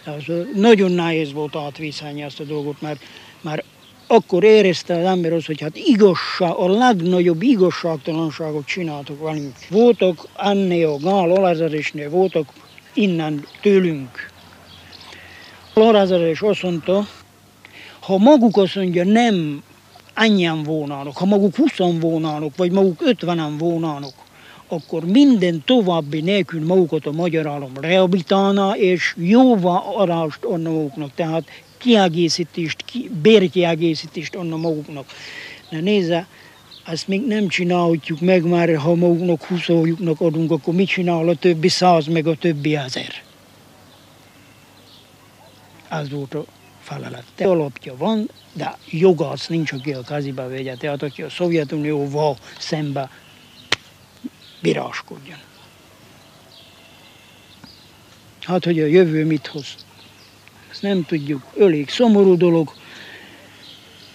Az nagyon nehéz volt átviszállni ezt a dolgot, mert már akkor érezte az ember az, hogy hát igazság, a legnagyobb igazságtalanságot csináltak velünk. Voltak ennél a Gál alázadésnél, voltak innen tőlünk. Alázadés azt mondta, ha maguk azt mondja, nem annyian volnának, ha maguk 20 volnának, vagy maguk 50 volnának, akkor minden további nélkül magukat a magyar állam rehabilitálna, és jóva arást adna maguknak, tehát kiegészítést, ki, bérkiegészítést adna maguknak. Na nézze, ezt még nem csinálhatjuk meg, már ha maguknak 20 adunk, akkor mit csinál a többi száz, meg a többi ezer? Ez volt a felelet. Te alapja van, de jogász nincs, aki a kezébe vegye, tehát aki a Szovjetunióval szembe bíráskodjon. Hát, hogy a jövő mit hoz, ezt nem tudjuk. Elég szomorú dolog,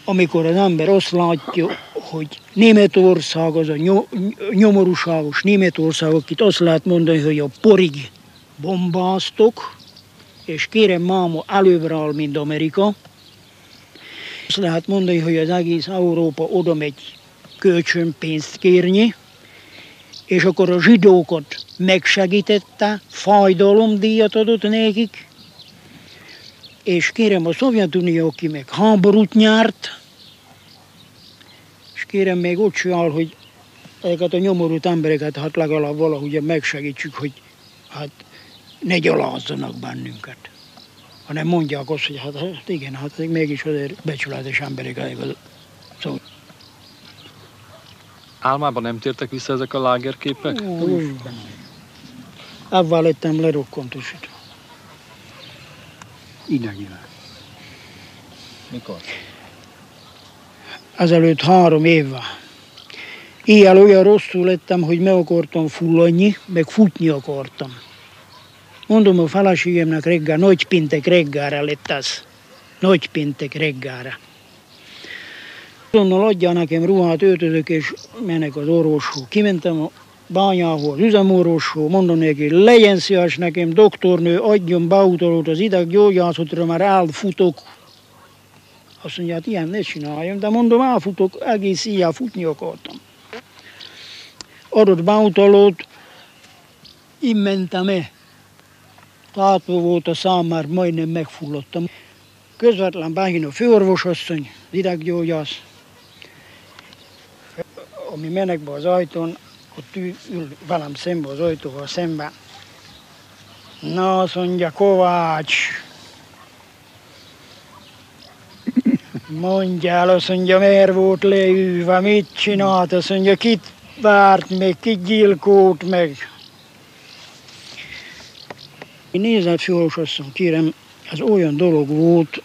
amikor az ember azt látja, hogy Németország az a nyomorúságos Németország, akit azt lehet mondani, hogy a porig bombáztok, és kérem máma előbbre áll, mint Amerika. Azt lehet mondani, hogy az egész Európa oda megy kölcsönpénzt kérni, és akkor a zsidókat megsegítette, fájdalomdíjat adott nekik, és kérem a Szovjetunió, aki meg háborút nyárt, kérem még ott csinál, hogy ezeket a nyomorult embereket hát legalább valahogy megsegítsük, hogy hát ne gyalázzanak bennünket. Hanem mondják azt, hogy hát, hát igen, hát mégis azért becsületes emberek Szóval Álmában nem tértek vissza ezek a lágerképek? Avval lettem lerokkontosítva. Idegileg. Mikor? Ezelőtt három évvel. Éjjel olyan rosszul lettem, hogy meg akartam fulladni, meg futni akartam. Mondom a feleségemnek reggel, nagy pintek reggelre lett az. Nagy pintek reggelre. Azonnal adja nekem ruhát, öltözök, és mennek az orvoshoz. Kimentem a bányához, üzemorvoshoz, mondom neki, legyen szíves nekem, doktornő, adjon beutalót az ideggyógyászatra, már elfutok. Azt mondja, hát ilyen ne csináljam, de mondom, elfutok, egész ilyen futni akartam. Adott beutalót, én mentem -e. Látva volt a szám, már majdnem megfulladtam. Közvetlen báhin a főorvosasszony, ideggyógyász, ami menek be az ajtón, ott ül, ül velem szembe az ajtóval szembe. Na, azt mondja, Kovács, mondja el, azt mondja, miért volt leülve, mit csinált, azt mondja, kit várt meg, kit gyilkolt meg. Én nézett főorvos asszony, kérem, ez olyan dolog volt,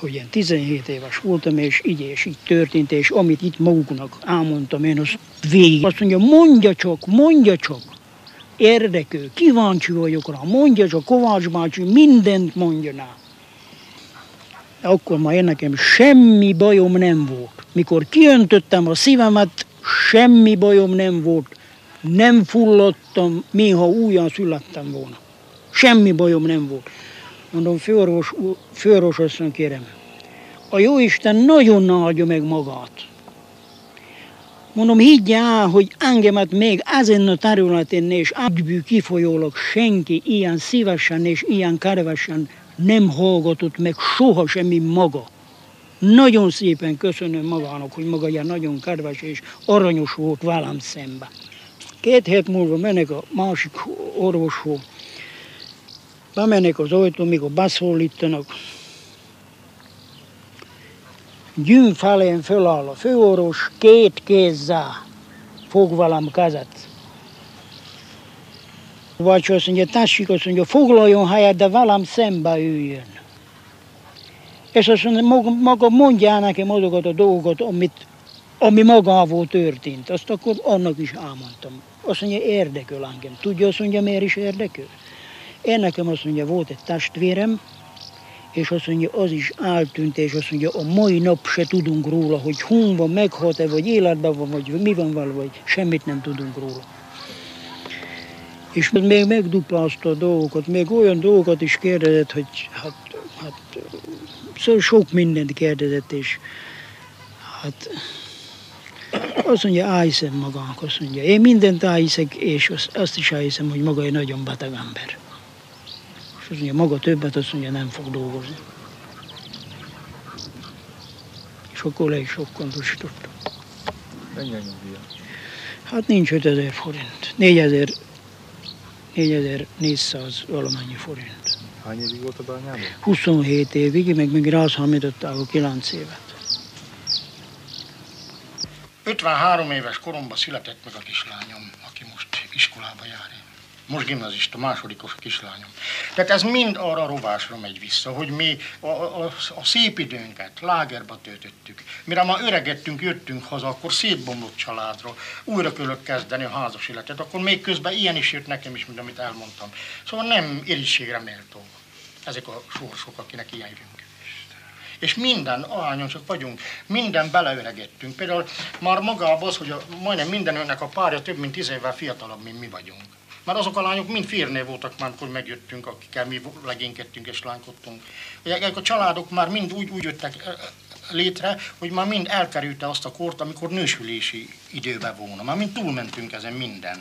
hogy én 17 éves voltam, és így és így történt, és amit itt maguknak elmondtam, én az végig. Azt mondja, mondja csak, mondja csak, érdekel, kíváncsi vagyok rá, mondja csak, Kovács bácsi, mindent mondja rá. Akkor már én nekem semmi bajom nem volt. Mikor kiöntöttem a szívemet, semmi bajom nem volt. Nem fulladtam, mintha újra születtem volna. Semmi bajom nem volt. Mondom, főorvos, főorvos asszony kérem, a Jóisten nagyon nagy meg magát. Mondom, higgye el, hogy engemet még ezen a területén és ágybű kifolyólag senki ilyen szívesen és ilyen kedvesen nem hallgatott meg soha semmi maga. Nagyon szépen köszönöm magának, hogy maga ilyen nagyon kedves és aranyos volt velem szembe. Két hét múlva menek a másik orvoshoz, bemennek az ajtón, mikor beszólítanak. Gyűn felén föláll a főorvos, két kézzel fog velem kezet. Vagy azt mondja, tessék, azt mondja, foglaljon helyet, de velem szembe üljön. És azt mondja, maga, maga mondjál nekem azokat a dolgokat, amit, ami magával történt. Azt akkor annak is elmondtam. Azt mondja, érdekel engem. Tudja, azt mondja, miért is érdekel? Én nekem azt mondja, volt egy testvérem, és azt mondja, az is eltűnt, és azt mondja, a mai nap se tudunk róla, hogy hon van, meghalt-e, vagy életben van, vagy mi van vele, vagy semmit nem tudunk róla. És még megduplázta a dolgokat, még olyan dolgokat is kérdezett, hogy hát, hát szóval sok mindent kérdezett, és hát azt mondja, elhiszem magának, azt mondja, én mindent elhiszek, és azt, azt is elhiszem, hogy maga egy nagyon beteg ember. És azt mondja, maga többet, azt mondja, nem fog dolgozni. És akkor le is sokkantosította. Mennyi? Hát nincs 5000 forint. 4000 4400 valamennyi forint. Hány évig volt a bányában? 27 évig, meg még rászámították a 9 évet. 53 éves koromban született meg a kislányom, aki most iskolába jár. Most gimnazista, másodikos kislányom. Tehát ez mind arra rovásra megy vissza, hogy mi a, a, a szép időnket lágerba töltöttük. Mire már öregettünk, jöttünk haza, akkor szétbomlott családról, újra kellett kezdeni a házas életet, akkor még közben ilyen is jött nekem is, mint amit elmondtam. Szóval nem irigységre méltó ezek a sorsok, akinek ilyen jövünk. És minden, ahányan csak vagyunk, minden beleöregettünk. Például már magában az, hogy a, majdnem minden önnek a párja több mint tíz évvel fiatalabb, mint mi vagyunk. Már azok a lányok mind férnél voltak már, amikor megjöttünk, akikkel mi legénykedtünk és lánykodtunk. Ezek a családok már mind úgy, úgy jöttek létre, hogy már mind elkerülte azt a kort, amikor nősülési időbe volna. Már mind túlmentünk ezen minden.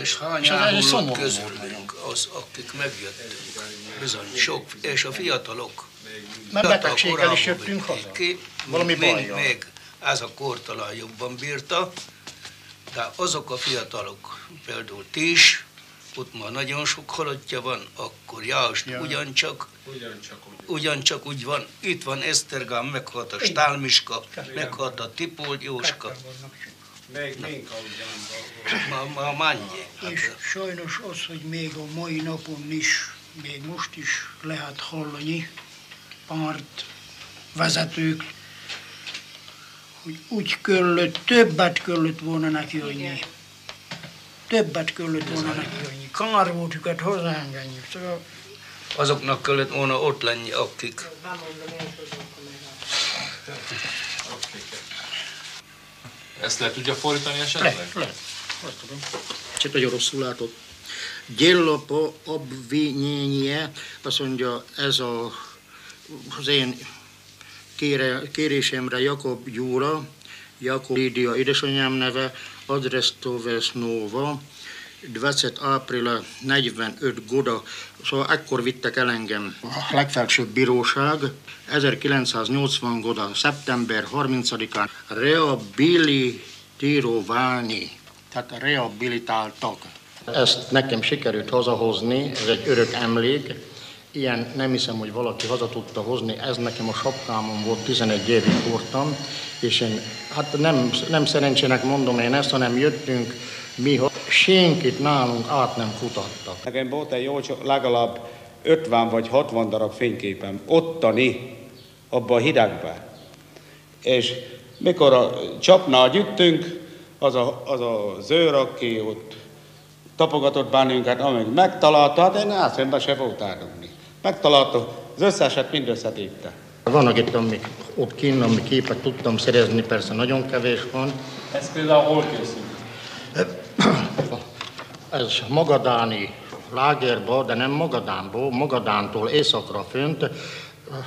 És hány volt közülünk az, akik megjöttünk. Bizony, sok, és a fiatalok. Mert betegséggel is jöttünk haza. Ki, Valami még, bajjal. még ez a kor talán jobban bírta, de azok a fiatalok, például ti is, ott már nagyon sok halottja van, akkor Jánost Ja. ugyancsak, ugyancsak úgy van. Itt van Esztergám, meghalt a Stálmiska, meghalt a Tipold Jóska. Még mink Ma, ma mannyi. És sajnos az, hogy még a mai napon is, még most is lehet hallani párt vezetők, hogy úgy köllött, többet köllött volna neki annyi. Többet köllött volna neki annyi. Kár volt őket hozzáengedni. Szóval Azoknak kellett volna ott lenni, akik Ezt le tudja fordítani esetleg? Le, le. Azt tudom. Csak nagyon rosszul látott. Gyellapa obvinyénye, azt mondja, ez a, az én kére, kérésemre Jakob Gyula, Jakob Lídia édesanyám neve, Adrestoves Nova, 20 április 45 Goda, szóval ekkor vittek el engem a legfelsőbb bíróság, 1980 Goda, szeptember 30-án rehabilitíroválni, tehát rehabilitáltak. Ezt nekem sikerült hazahozni, ez egy örök emlék. Ilyen nem hiszem, hogy valaki haza tudta hozni, ez nekem a sapkámon volt, 11 évig voltam, és én, hát nem, nem szerencsének mondom én ezt, hanem jöttünk, mi senkit nálunk át nem futattak. Nekem volt egy jó, legalább 50 vagy 60 darab fényképem, ottani, abba a hidegbe. És mikor a csapnál gyüttünk, az a, az a zőr, aki ott tapogatott bennünket, amíg megtalálta, hát én eszembe se volt árulni. Megtalálta, az összeset mind összetépte. Vannak itt, amik ott kinn, ami képet tudtam szerezni, persze nagyon kevés van. Ez például hol készült? Ez Magadáni lágerba, de nem Magadánból, Magadántól északra fönt.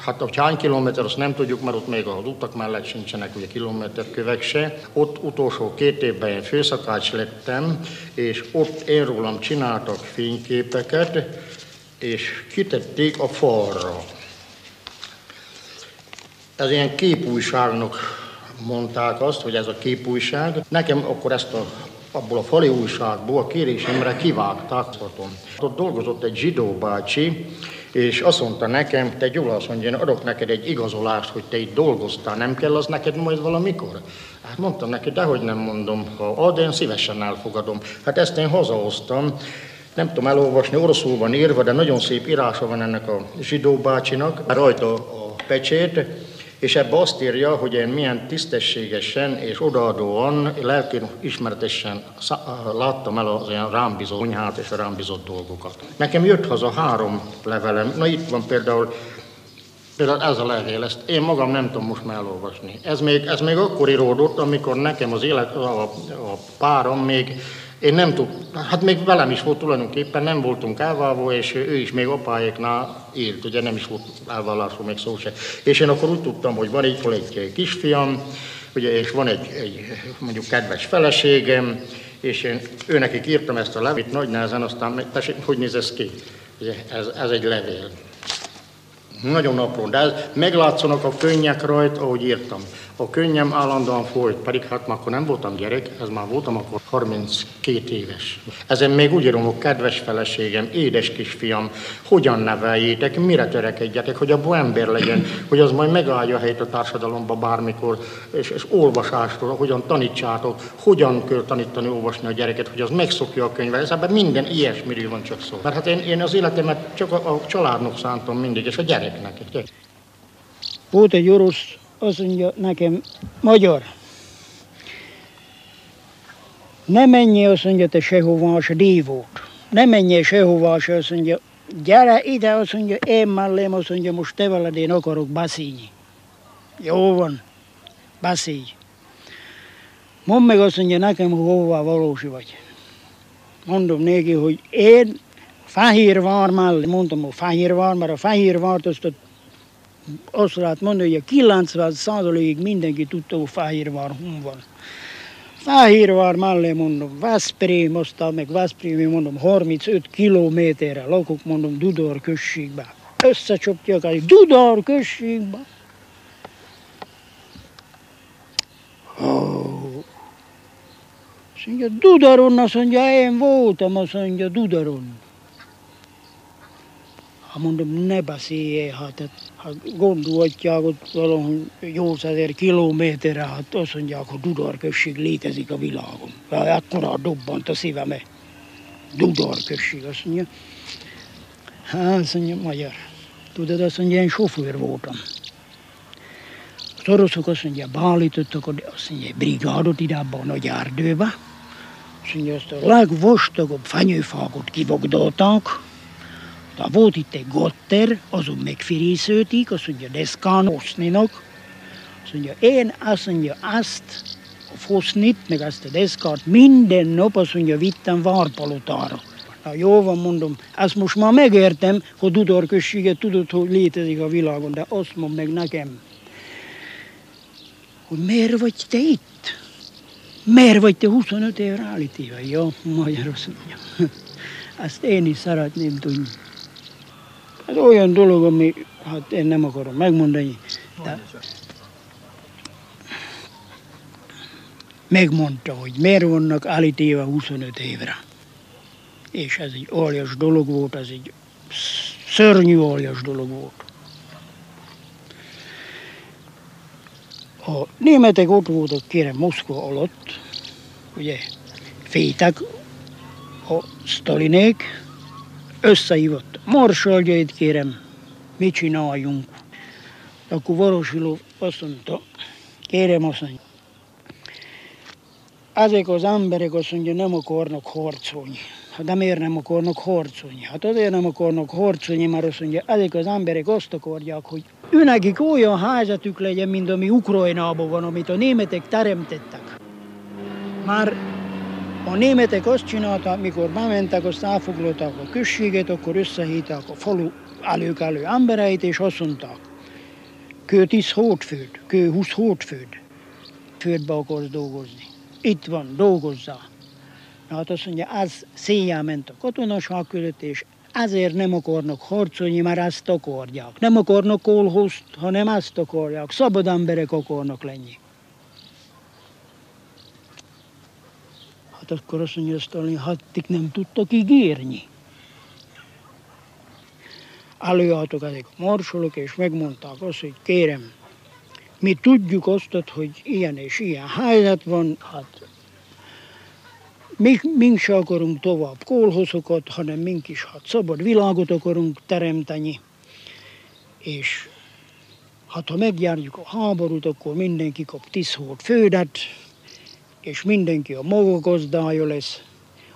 Hát hogy hány kilométer, azt nem tudjuk, mert ott még az utak mellett sincsenek ugye kilométerkövek se. Ott utolsó két évben én főszakács lettem, és ott én rólam csináltak fényképeket, és kitették a falra. Ez ilyen képújságnak mondták azt, hogy ez a képújság. Nekem akkor ezt a, abból a fali újságból a kérésemre kivágták. Ott dolgozott egy zsidó bácsi, és azt mondta nekem, te Gyula, azt mondja, én adok neked egy igazolást, hogy te itt dolgoztál, nem kell az neked majd valamikor? Hát mondtam neki, dehogy nem mondom, ha ad, én szívesen elfogadom. Hát ezt én hazahoztam, nem tudom elolvasni, oroszul van írva, de nagyon szép írása van ennek a zsidó bácsinak. Rajta a pecsét, és ebbe azt írja, hogy én milyen tisztességesen és odaadóan, lelkén ismeretesen láttam el az olyan rám bizott konyhát és a rám bizott dolgokat. Nekem jött haza három levelem, na itt van például Például ez a levél, ezt én magam nem tudom most már elolvasni. Ez még, ez még akkor íródott, amikor nekem az élet, a, a párom még én nem tud, hát még velem is volt tulajdonképpen, nem voltunk elválva, és ő is még apáéknál élt, ugye nem is volt elvállásról még szó se. És én akkor úgy tudtam, hogy van egy, egy kisfiam, ugye, és van egy, egy mondjuk kedves feleségem, és én őnekik írtam ezt a levét nagy nehezen, aztán tessék, hogy néz ez ki? Ugye, ez, ez egy levél. Nagyon apró, de ez, meglátszanak a könnyek rajta, ahogy írtam. A könnyem állandóan folyt, pedig hát már akkor nem voltam gyerek, ez már voltam akkor 32 éves. Ezen még úgy írom, hogy kedves feleségem, édes kisfiam, hogyan neveljétek, mire törekedjetek, hogy abból ember legyen, hogy az majd megállja a helyet a társadalomba bármikor, és, és olvasásról, hogyan tanítsátok, hogyan kell tanítani, olvasni a gyereket, hogy az megszokja a könyvet. Ez ebben minden ilyesmiről van csak szó. Mert hát én, én az életemet csak a, a családnak szántam mindig, és a gyereknek. Volt egy orosz azt mondja nekem, magyar, ne menjél, azt mondja, te sehova, se dívót. Ne menjél sehova, se azt mondja, gyere ide, azt mondja, én mellém, azt mondja, most te veled én akarok beszélni. Jó van, beszélj. Mondd meg azt mondja nekem, hogy hova valós vagy. Mondom néki, hogy én Fehérvár mellé, mondtam, hogy Fehérvár, mert a Fehérvárt azt a azt lehet mondani, hogy a 90 százalékig mindenki tudta, hogy Fehérvár hon van. Fehérvár mellé mondom, Veszprém, aztán meg Veszprém, mondom, 35 kilométerre lakok, mondom, Dudor községbe. Összecsapják egy Dudor községbe. Oh. Azt mondja, Dudaron, azt mondja, én voltam, azt mondja, Dudaron. Mondom, ne beszéljél, hát, hát gondolhatják ott valahol 8000 kilométerre, hát azt mondják, hogy Dudar község létezik a világon. Hát akkora dobbant a szíveme. Dudar község, azt mondja. Hát azt mondja, magyar. Tudod, azt mondja, én sofőr voltam. Az oroszok azt mondja, beállítottak, azt mondja, brigádot ide abba a nagy erdőbe. Azt mondja, azt a legvastagabb fenyőfákot kivogdolták, da volt itt egy gotter, azon megfirészőtik, azt mondja, deszkán oszninak. Azt mondja, én azt mondja, azt a fosznit, meg azt a deszkát minden nap, azt mondja, vittem várpalotára. Na jó van, mondom, azt most már megértem, hogy Dudor községet tudod, hogy létezik a világon, de azt mond meg nekem, hogy miért vagy te itt? Miért vagy te 25 évre állítéve? Jó, magyarul. [laughs] Azt én is szeretném tudni. Ez olyan dolog, ami, hát én nem akarom megmondani, de megmondta, hogy miért vannak állítéve 25 évre. És ez egy aljas dolog volt, ez egy szörnyű aljas dolog volt. A németek ott voltak, kérem, Moszkva alatt, ugye, fétek a Stalinék, összehívott marsalgyait kérem, mit csináljunk. Akkor Vorosilov azt mondta, kérem azt mondja, ezek az emberek azt mondja, nem akarnak harcolni. Hát de miért nem akarnak harcolni? Hát azért nem akarnak harcolni, mert azt mondja, ezek az emberek azt akarják, hogy őnekik olyan helyzetük legyen, mint ami Ukrajnában van, amit a németek teremtettek. Már a németek azt csinálták, mikor bementek, azt elfoglalták a községet, akkor összehívták a falu elők elő embereit, és azt mondták, kő 10 hótfőd, kő 20 hótfőd, földbe akarsz dolgozni. Itt van, dolgozzá. Na, hát azt mondja, ez széjjel ment a katonaság között, és ezért nem akarnak harcolni, mert ezt akarják. Nem akarnak kolhozt, hanem ezt akarják. Szabad emberek akarnak lenni. Hát akkor azt mondja Stalin, tik nem tudtak ígérni. Előálltak ezek a marsolok, és megmondták azt, hogy kérem, mi tudjuk azt, hogy ilyen és ilyen helyzet van, hát mi, mink se akarunk tovább kolhozokat, hanem mink is hát szabad világot akarunk teremteni, és Hát ha megjárjuk a háborút, akkor mindenki kap 10 hót földet, és mindenki a maga gazdája lesz.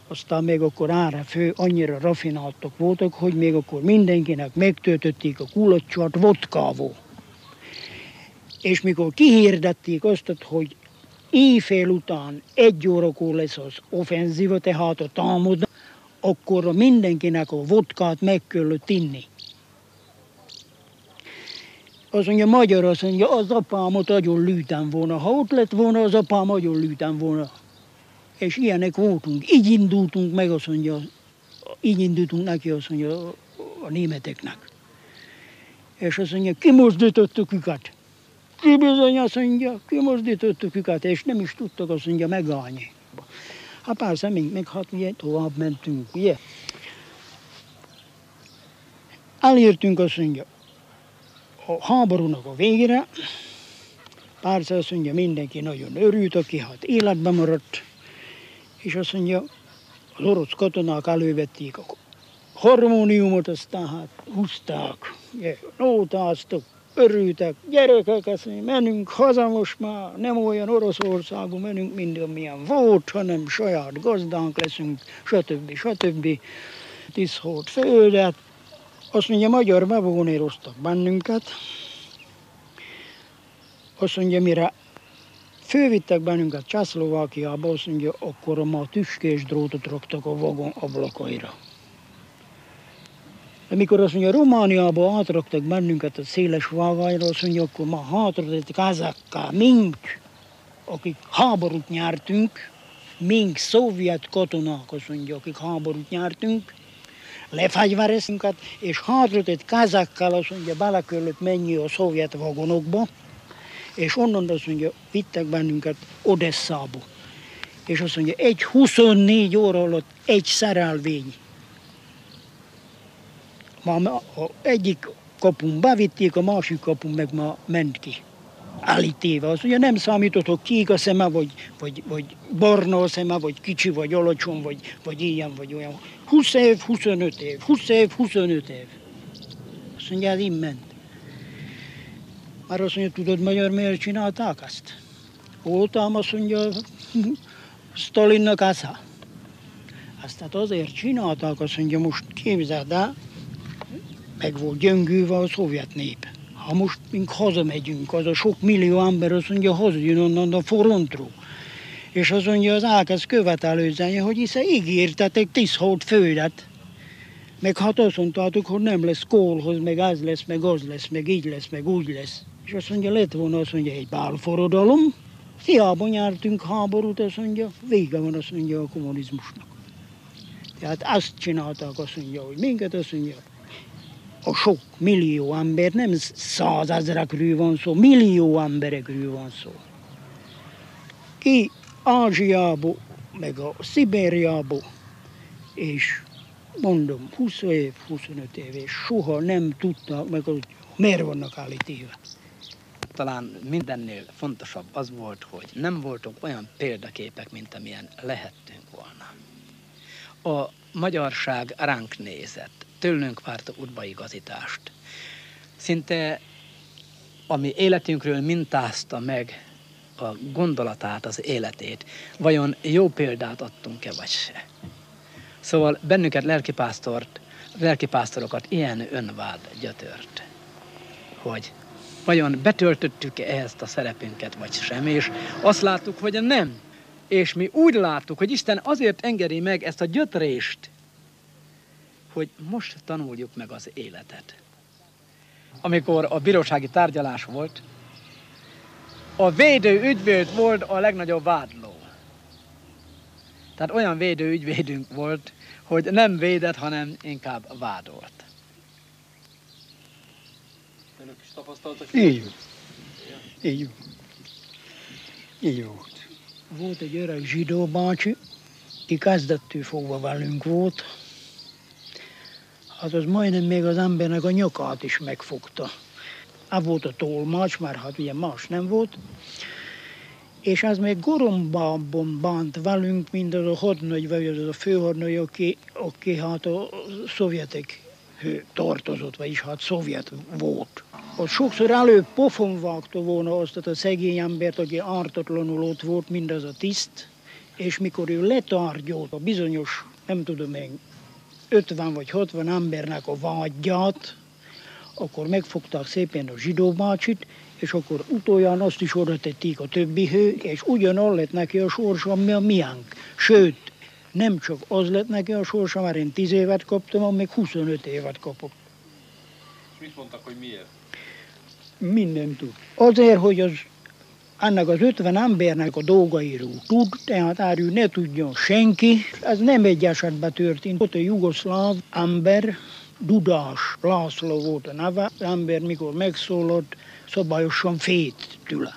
Aztán még akkor ára fő annyira rafináltak voltak, hogy még akkor mindenkinek megtöltötték a kulacsot vodkával. És mikor kihirdették azt, hogy éjfél után egy órakor lesz az offenzíva, tehát a támad, akkor mindenkinek a vodkát meg kellett inni. Azt mondja, magyar azt mondja, az apámot nagyon lűtem volna. Ha ott lett volna, az apám nagyon lűtem volna. És ilyenek voltunk. Így indultunk meg, azt mondja, így indultunk neki, azt mondja, a németeknek. És azt mondja, kimozdítottuk őket. Ki bizony azt mondja, kimozdítottuk őket, és nem is tudtak azt mondja megállni. Hát persze, még, hát ugye tovább mentünk, ugye. Elértünk azt mondja, a háborúnak a végére, persze azt mondja, mindenki nagyon örült, aki hát életben maradt, és azt mondja, az orosz katonák elővették a harmóniumot, aztán hát húzták, nótáztak, örültek, gyerekek, azt mondja, menünk haza most már, nem olyan Oroszországban menünk, mint amilyen volt, hanem saját gazdánk leszünk, stb. stb. Tíz hót földet, azt mondja, magyar bevonéroztak bennünket. Azt mondja, mire fővittek bennünket Császlovákiába, azt mondja, akkor ma tüskés drótot raktak a vagon ablakaira. De mikor azt mondja, Romániába átraktak bennünket a széles vágányra, azt mondja, akkor ma hátradett kazakká, mink, akik háborút nyertünk, mink szovjet katonák, azt mondja, akik háborút nyertünk, lefegyvereztünket, és hátradett kazakkal azt mondja, bele kellett menni a szovjet vagonokba, és onnan azt mondja, vittek bennünket Odesszába. És azt mondja, egy 24 óra alatt egy szerelvény Ma egyik kapun bevitték, a másik kapun meg ma ment ki. Állítéve. Az ugye nem számított, hogy kék a szeme, vagy, vagy, vagy barna a szeme, vagy kicsi, vagy alacsony, vagy, vagy ilyen, vagy olyan. 20 év, 25 év, 20 év, 25 év. Azt mondja, ez ment. Már azt mondja, tudod magyar miért csinálták ezt? Voltam, azt mondja, [laughs] Stalinnak ásza. Azt hát azért csinálták, azt mondja, most képzeld el, meg volt gyöngülve a szovjet nép. Ha most mink hazamegyünk, az a sok millió ember azt mondja, hazajön onnan a frontról. És az mondja, az elkezd követelőzni, hogy hiszen ígértetek tíz hót földet. Meg hát azt mondtátok, hogy nem lesz kólhoz, meg az lesz, meg az lesz, meg így lesz, meg úgy lesz. És azt mondja, lett volna azt mondja, egy bálforradalom, hiába nyertünk háborút, azt mondja, vége van azt mondja a kommunizmusnak. Tehát azt csinálták, azt mondja, hogy minket azt mondja, a sok millió ember, nem százezrekről van szó, millió emberekről van szó. Ki Ázsiából, meg a Szibériából, és mondom, 20 év, 25 év, és soha nem tudta, meg hogy miért vannak állítéve. Talán mindennél fontosabb az volt, hogy nem voltunk olyan példaképek, mint amilyen lehettünk volna. A magyarság ránk nézett, tőlünk várta útbaigazítást. Szinte ami életünkről mintázta meg a gondolatát, az életét, vajon jó példát adtunk-e vagy se. Szóval bennünket lelkipásztort, lelkipásztorokat ilyen önvád gyötört, hogy vajon betöltöttük-e ezt a szerepünket, vagy sem, és azt láttuk, hogy nem. És mi úgy láttuk, hogy Isten azért engedi meg ezt a gyötrést, hogy most tanuljuk meg az életet. Amikor a bírósági tárgyalás volt, a védő ügyvéd volt a legnagyobb vádló. Tehát olyan védő ügyvédünk volt, hogy nem védett, hanem inkább vádolt. Önök is tapasztaltak? Így. Így. Így volt. Volt egy öreg zsidó bácsi, ki kezdettől fogva velünk volt, hát az majdnem még az embernek a nyakát is megfogta. A volt a tolmács, már hát ugye más nem volt, és az még gorombában bánt velünk, mint az a hadnagy, vagy az a főhadnagy, aki, aki hát a szovjetek tartozott, vagyis hát szovjet volt. ott sokszor előbb pofon vágta volna azt a szegény embert, aki ártatlanul ott volt, mindaz a tiszt, és mikor ő letárgyolt a bizonyos, nem tudom én, 50 vagy 60 embernek a vágyját, akkor megfogták szépen a zsidó bácsit, és akkor utoljára azt is oda tették a többi hő, és ugyanaz lett neki a sorsa, ami a miánk. Sőt, nem csak az lett neki a sorsa, már én 10 évet kaptam, még 25 évet kapok. És mit mondtak, hogy miért? Minden tud. Azért, hogy az annak az 50 embernek a dolgairól tud, tehát erről ne tudjon senki. Ez nem egy esetben történt. Ott a jugoszláv ember, Dudás László volt a neve, az ember mikor megszólott, szabályosan fét tőle.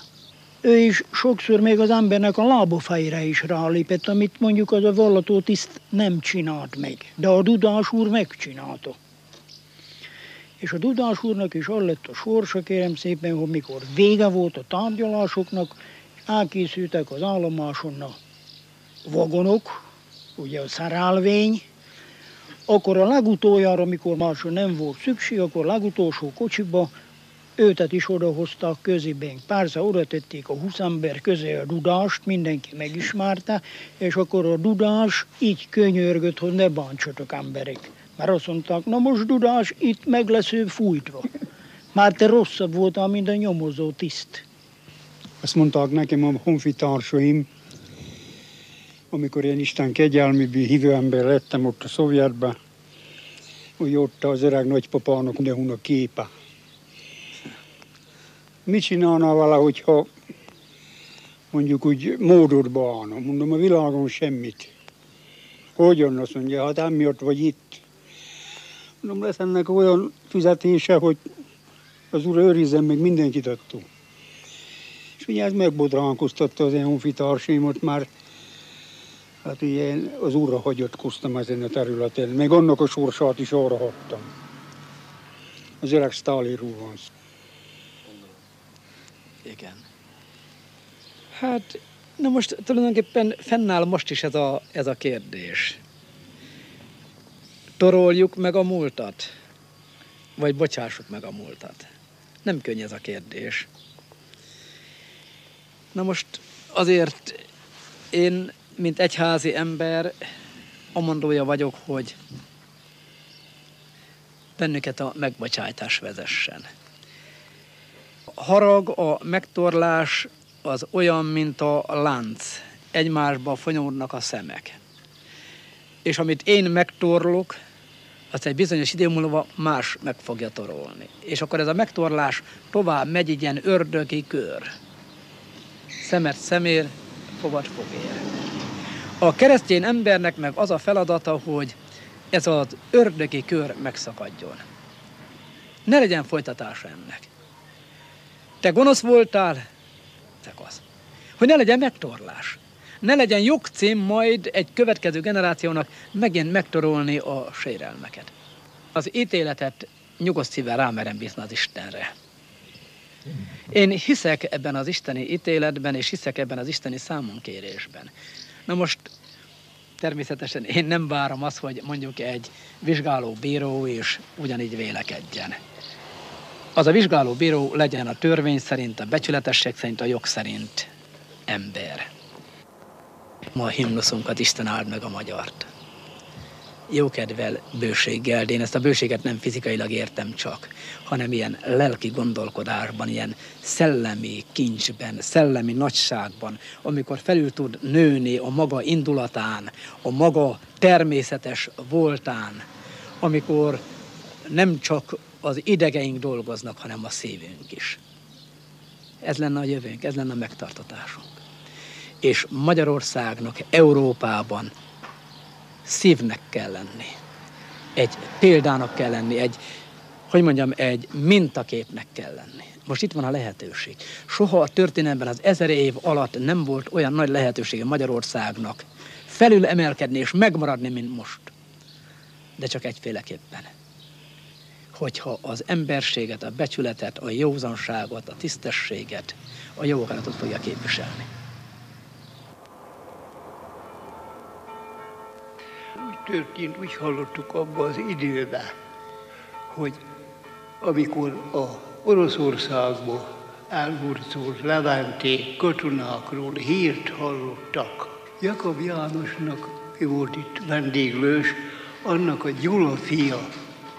Ő is sokszor még az embernek a lábofejre is rálépett, amit mondjuk az a vallató tiszt nem csinált meg. De a Dudás úr megcsinálta. És a Dudás úrnak is az lett a sorsa, kérem szépen, hogy mikor vége volt a tárgyalásoknak, elkészültek az állomáson a vagonok, ugye a szerelvény, akkor a legutoljára, amikor másra nem volt szükség, akkor a legutolsó kocsiba őtet is odahoztak közében. Persze oda tették a 20 ember közé a dudást, mindenki megismerte, és akkor a dudás így könyörgött, hogy ne bántsatok emberek. Mert azt mondták, na most dudás, itt meg lesz ő fújtva. Már te rosszabb voltál, mint a nyomozó tiszt. Azt mondták nekem a honfitársaim, amikor én Isten kegyelmibű hívő ember lettem ott a szovjetben, hogy ott az öreg nagypapának nehun a képe. Mit csinálna vele, hogyha mondjuk úgy módodba állna? Mondom, a világon semmit. Hogyan? Azt mondja, hát emiatt vagy itt. Mondom, lesz ennek olyan fizetése, hogy az úr őrizzen meg mindenkit attól. És ugye ez megbodránkoztatta az én honfitársaimot már Hát ugye az úrra hagyatkoztam ezen a területen, meg annak a sorsát is arra hattam. Az öreg Stalinról van szó. Igen. Hát, na most tulajdonképpen fennáll most is ez a, ez a kérdés. Toroljuk meg a múltat, vagy bocsássuk meg a múltat. Nem könny ez a kérdés. Na most azért én mint egyházi ember amondója vagyok, hogy bennünket a megbocsájtás vezessen. A harag, a megtorlás az olyan, mint a lánc. Egymásba fonyódnak a szemek. És amit én megtorlok, azt egy bizonyos idő múlva más meg fogja torolni. És akkor ez a megtorlás tovább megy egy ilyen ördögi kör. Szemet szemér, fogad fogér. A keresztény embernek meg az a feladata, hogy ez az ördögi kör megszakadjon. Ne legyen folytatása ennek. Te gonosz voltál, te az. Hogy ne legyen megtorlás. Ne legyen jogcím majd egy következő generációnak megint megtorolni a sérelmeket. Az ítéletet nyugodt szívvel rámerem bízni az Istenre. Én hiszek ebben az isteni ítéletben, és hiszek ebben az isteni számonkérésben. Na most természetesen én nem várom azt, hogy mondjuk egy vizsgáló bíró is ugyanígy vélekedjen. Az a vizsgáló bíró legyen a törvény szerint, a becsületesség szerint, a jog szerint ember. Ma a himnuszunkat Isten áld meg a magyart jókedvel, bőséggel, de én ezt a bőséget nem fizikailag értem csak, hanem ilyen lelki gondolkodásban, ilyen szellemi kincsben, szellemi nagyságban, amikor felül tud nőni a maga indulatán, a maga természetes voltán, amikor nem csak az idegeink dolgoznak, hanem a szívünk is. Ez lenne a jövőnk, ez lenne a megtartatásunk. És Magyarországnak Európában szívnek kell lenni. Egy példának kell lenni, egy, hogy mondjam, egy mintaképnek kell lenni. Most itt van a lehetőség. Soha a történelemben az ezer év alatt nem volt olyan nagy lehetősége Magyarországnak felül emelkedni és megmaradni, mint most. De csak egyféleképpen. Hogyha az emberséget, a becsületet, a józanságot, a tisztességet, a jó fogja képviselni. Történt, úgy hallottuk abban az időben, hogy amikor a Oroszországból elhurcolt leventék katonákról hírt hallottak. Jakab Jánosnak, ő volt itt vendéglős, annak a Gyula fia,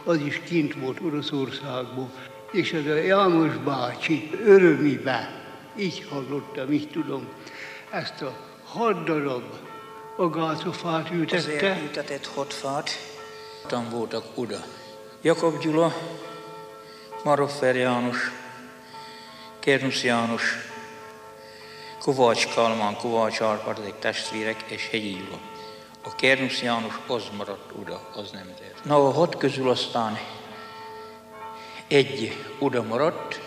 az is kint volt Oroszországból, és ez a János bácsi örömibe, így hallottam, így tudom, ezt a hat darab agácofát ültette. Ezért ültetett hat fát, tam voltak oda. Jakab Gyula, Maroffer János, Kérnusz János, Kovács Kalmán, Kovács Árpád, testvérek és Hegyi Gyula. A Kérnusz János az maradt oda, az nem tért. Na a hat közül aztán egy oda maradt,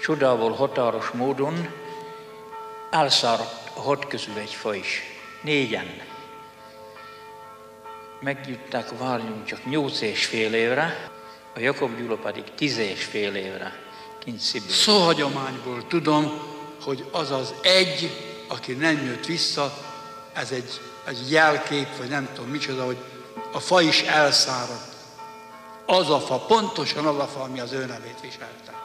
csodával határos módon elszáradt a hat közül egy fa is. Négyen. Megjutták a várjunk csak nyolc és fél évre, a Jakob Gyula pedig tíz és fél évre kint Szibériában. Szóhagyományból tudom, hogy az az egy, aki nem jött vissza, ez egy, egy jelkép, vagy nem tudom micsoda, hogy a fa is elszáradt. Az a fa, pontosan az a fa, ami az ő nevét viselte.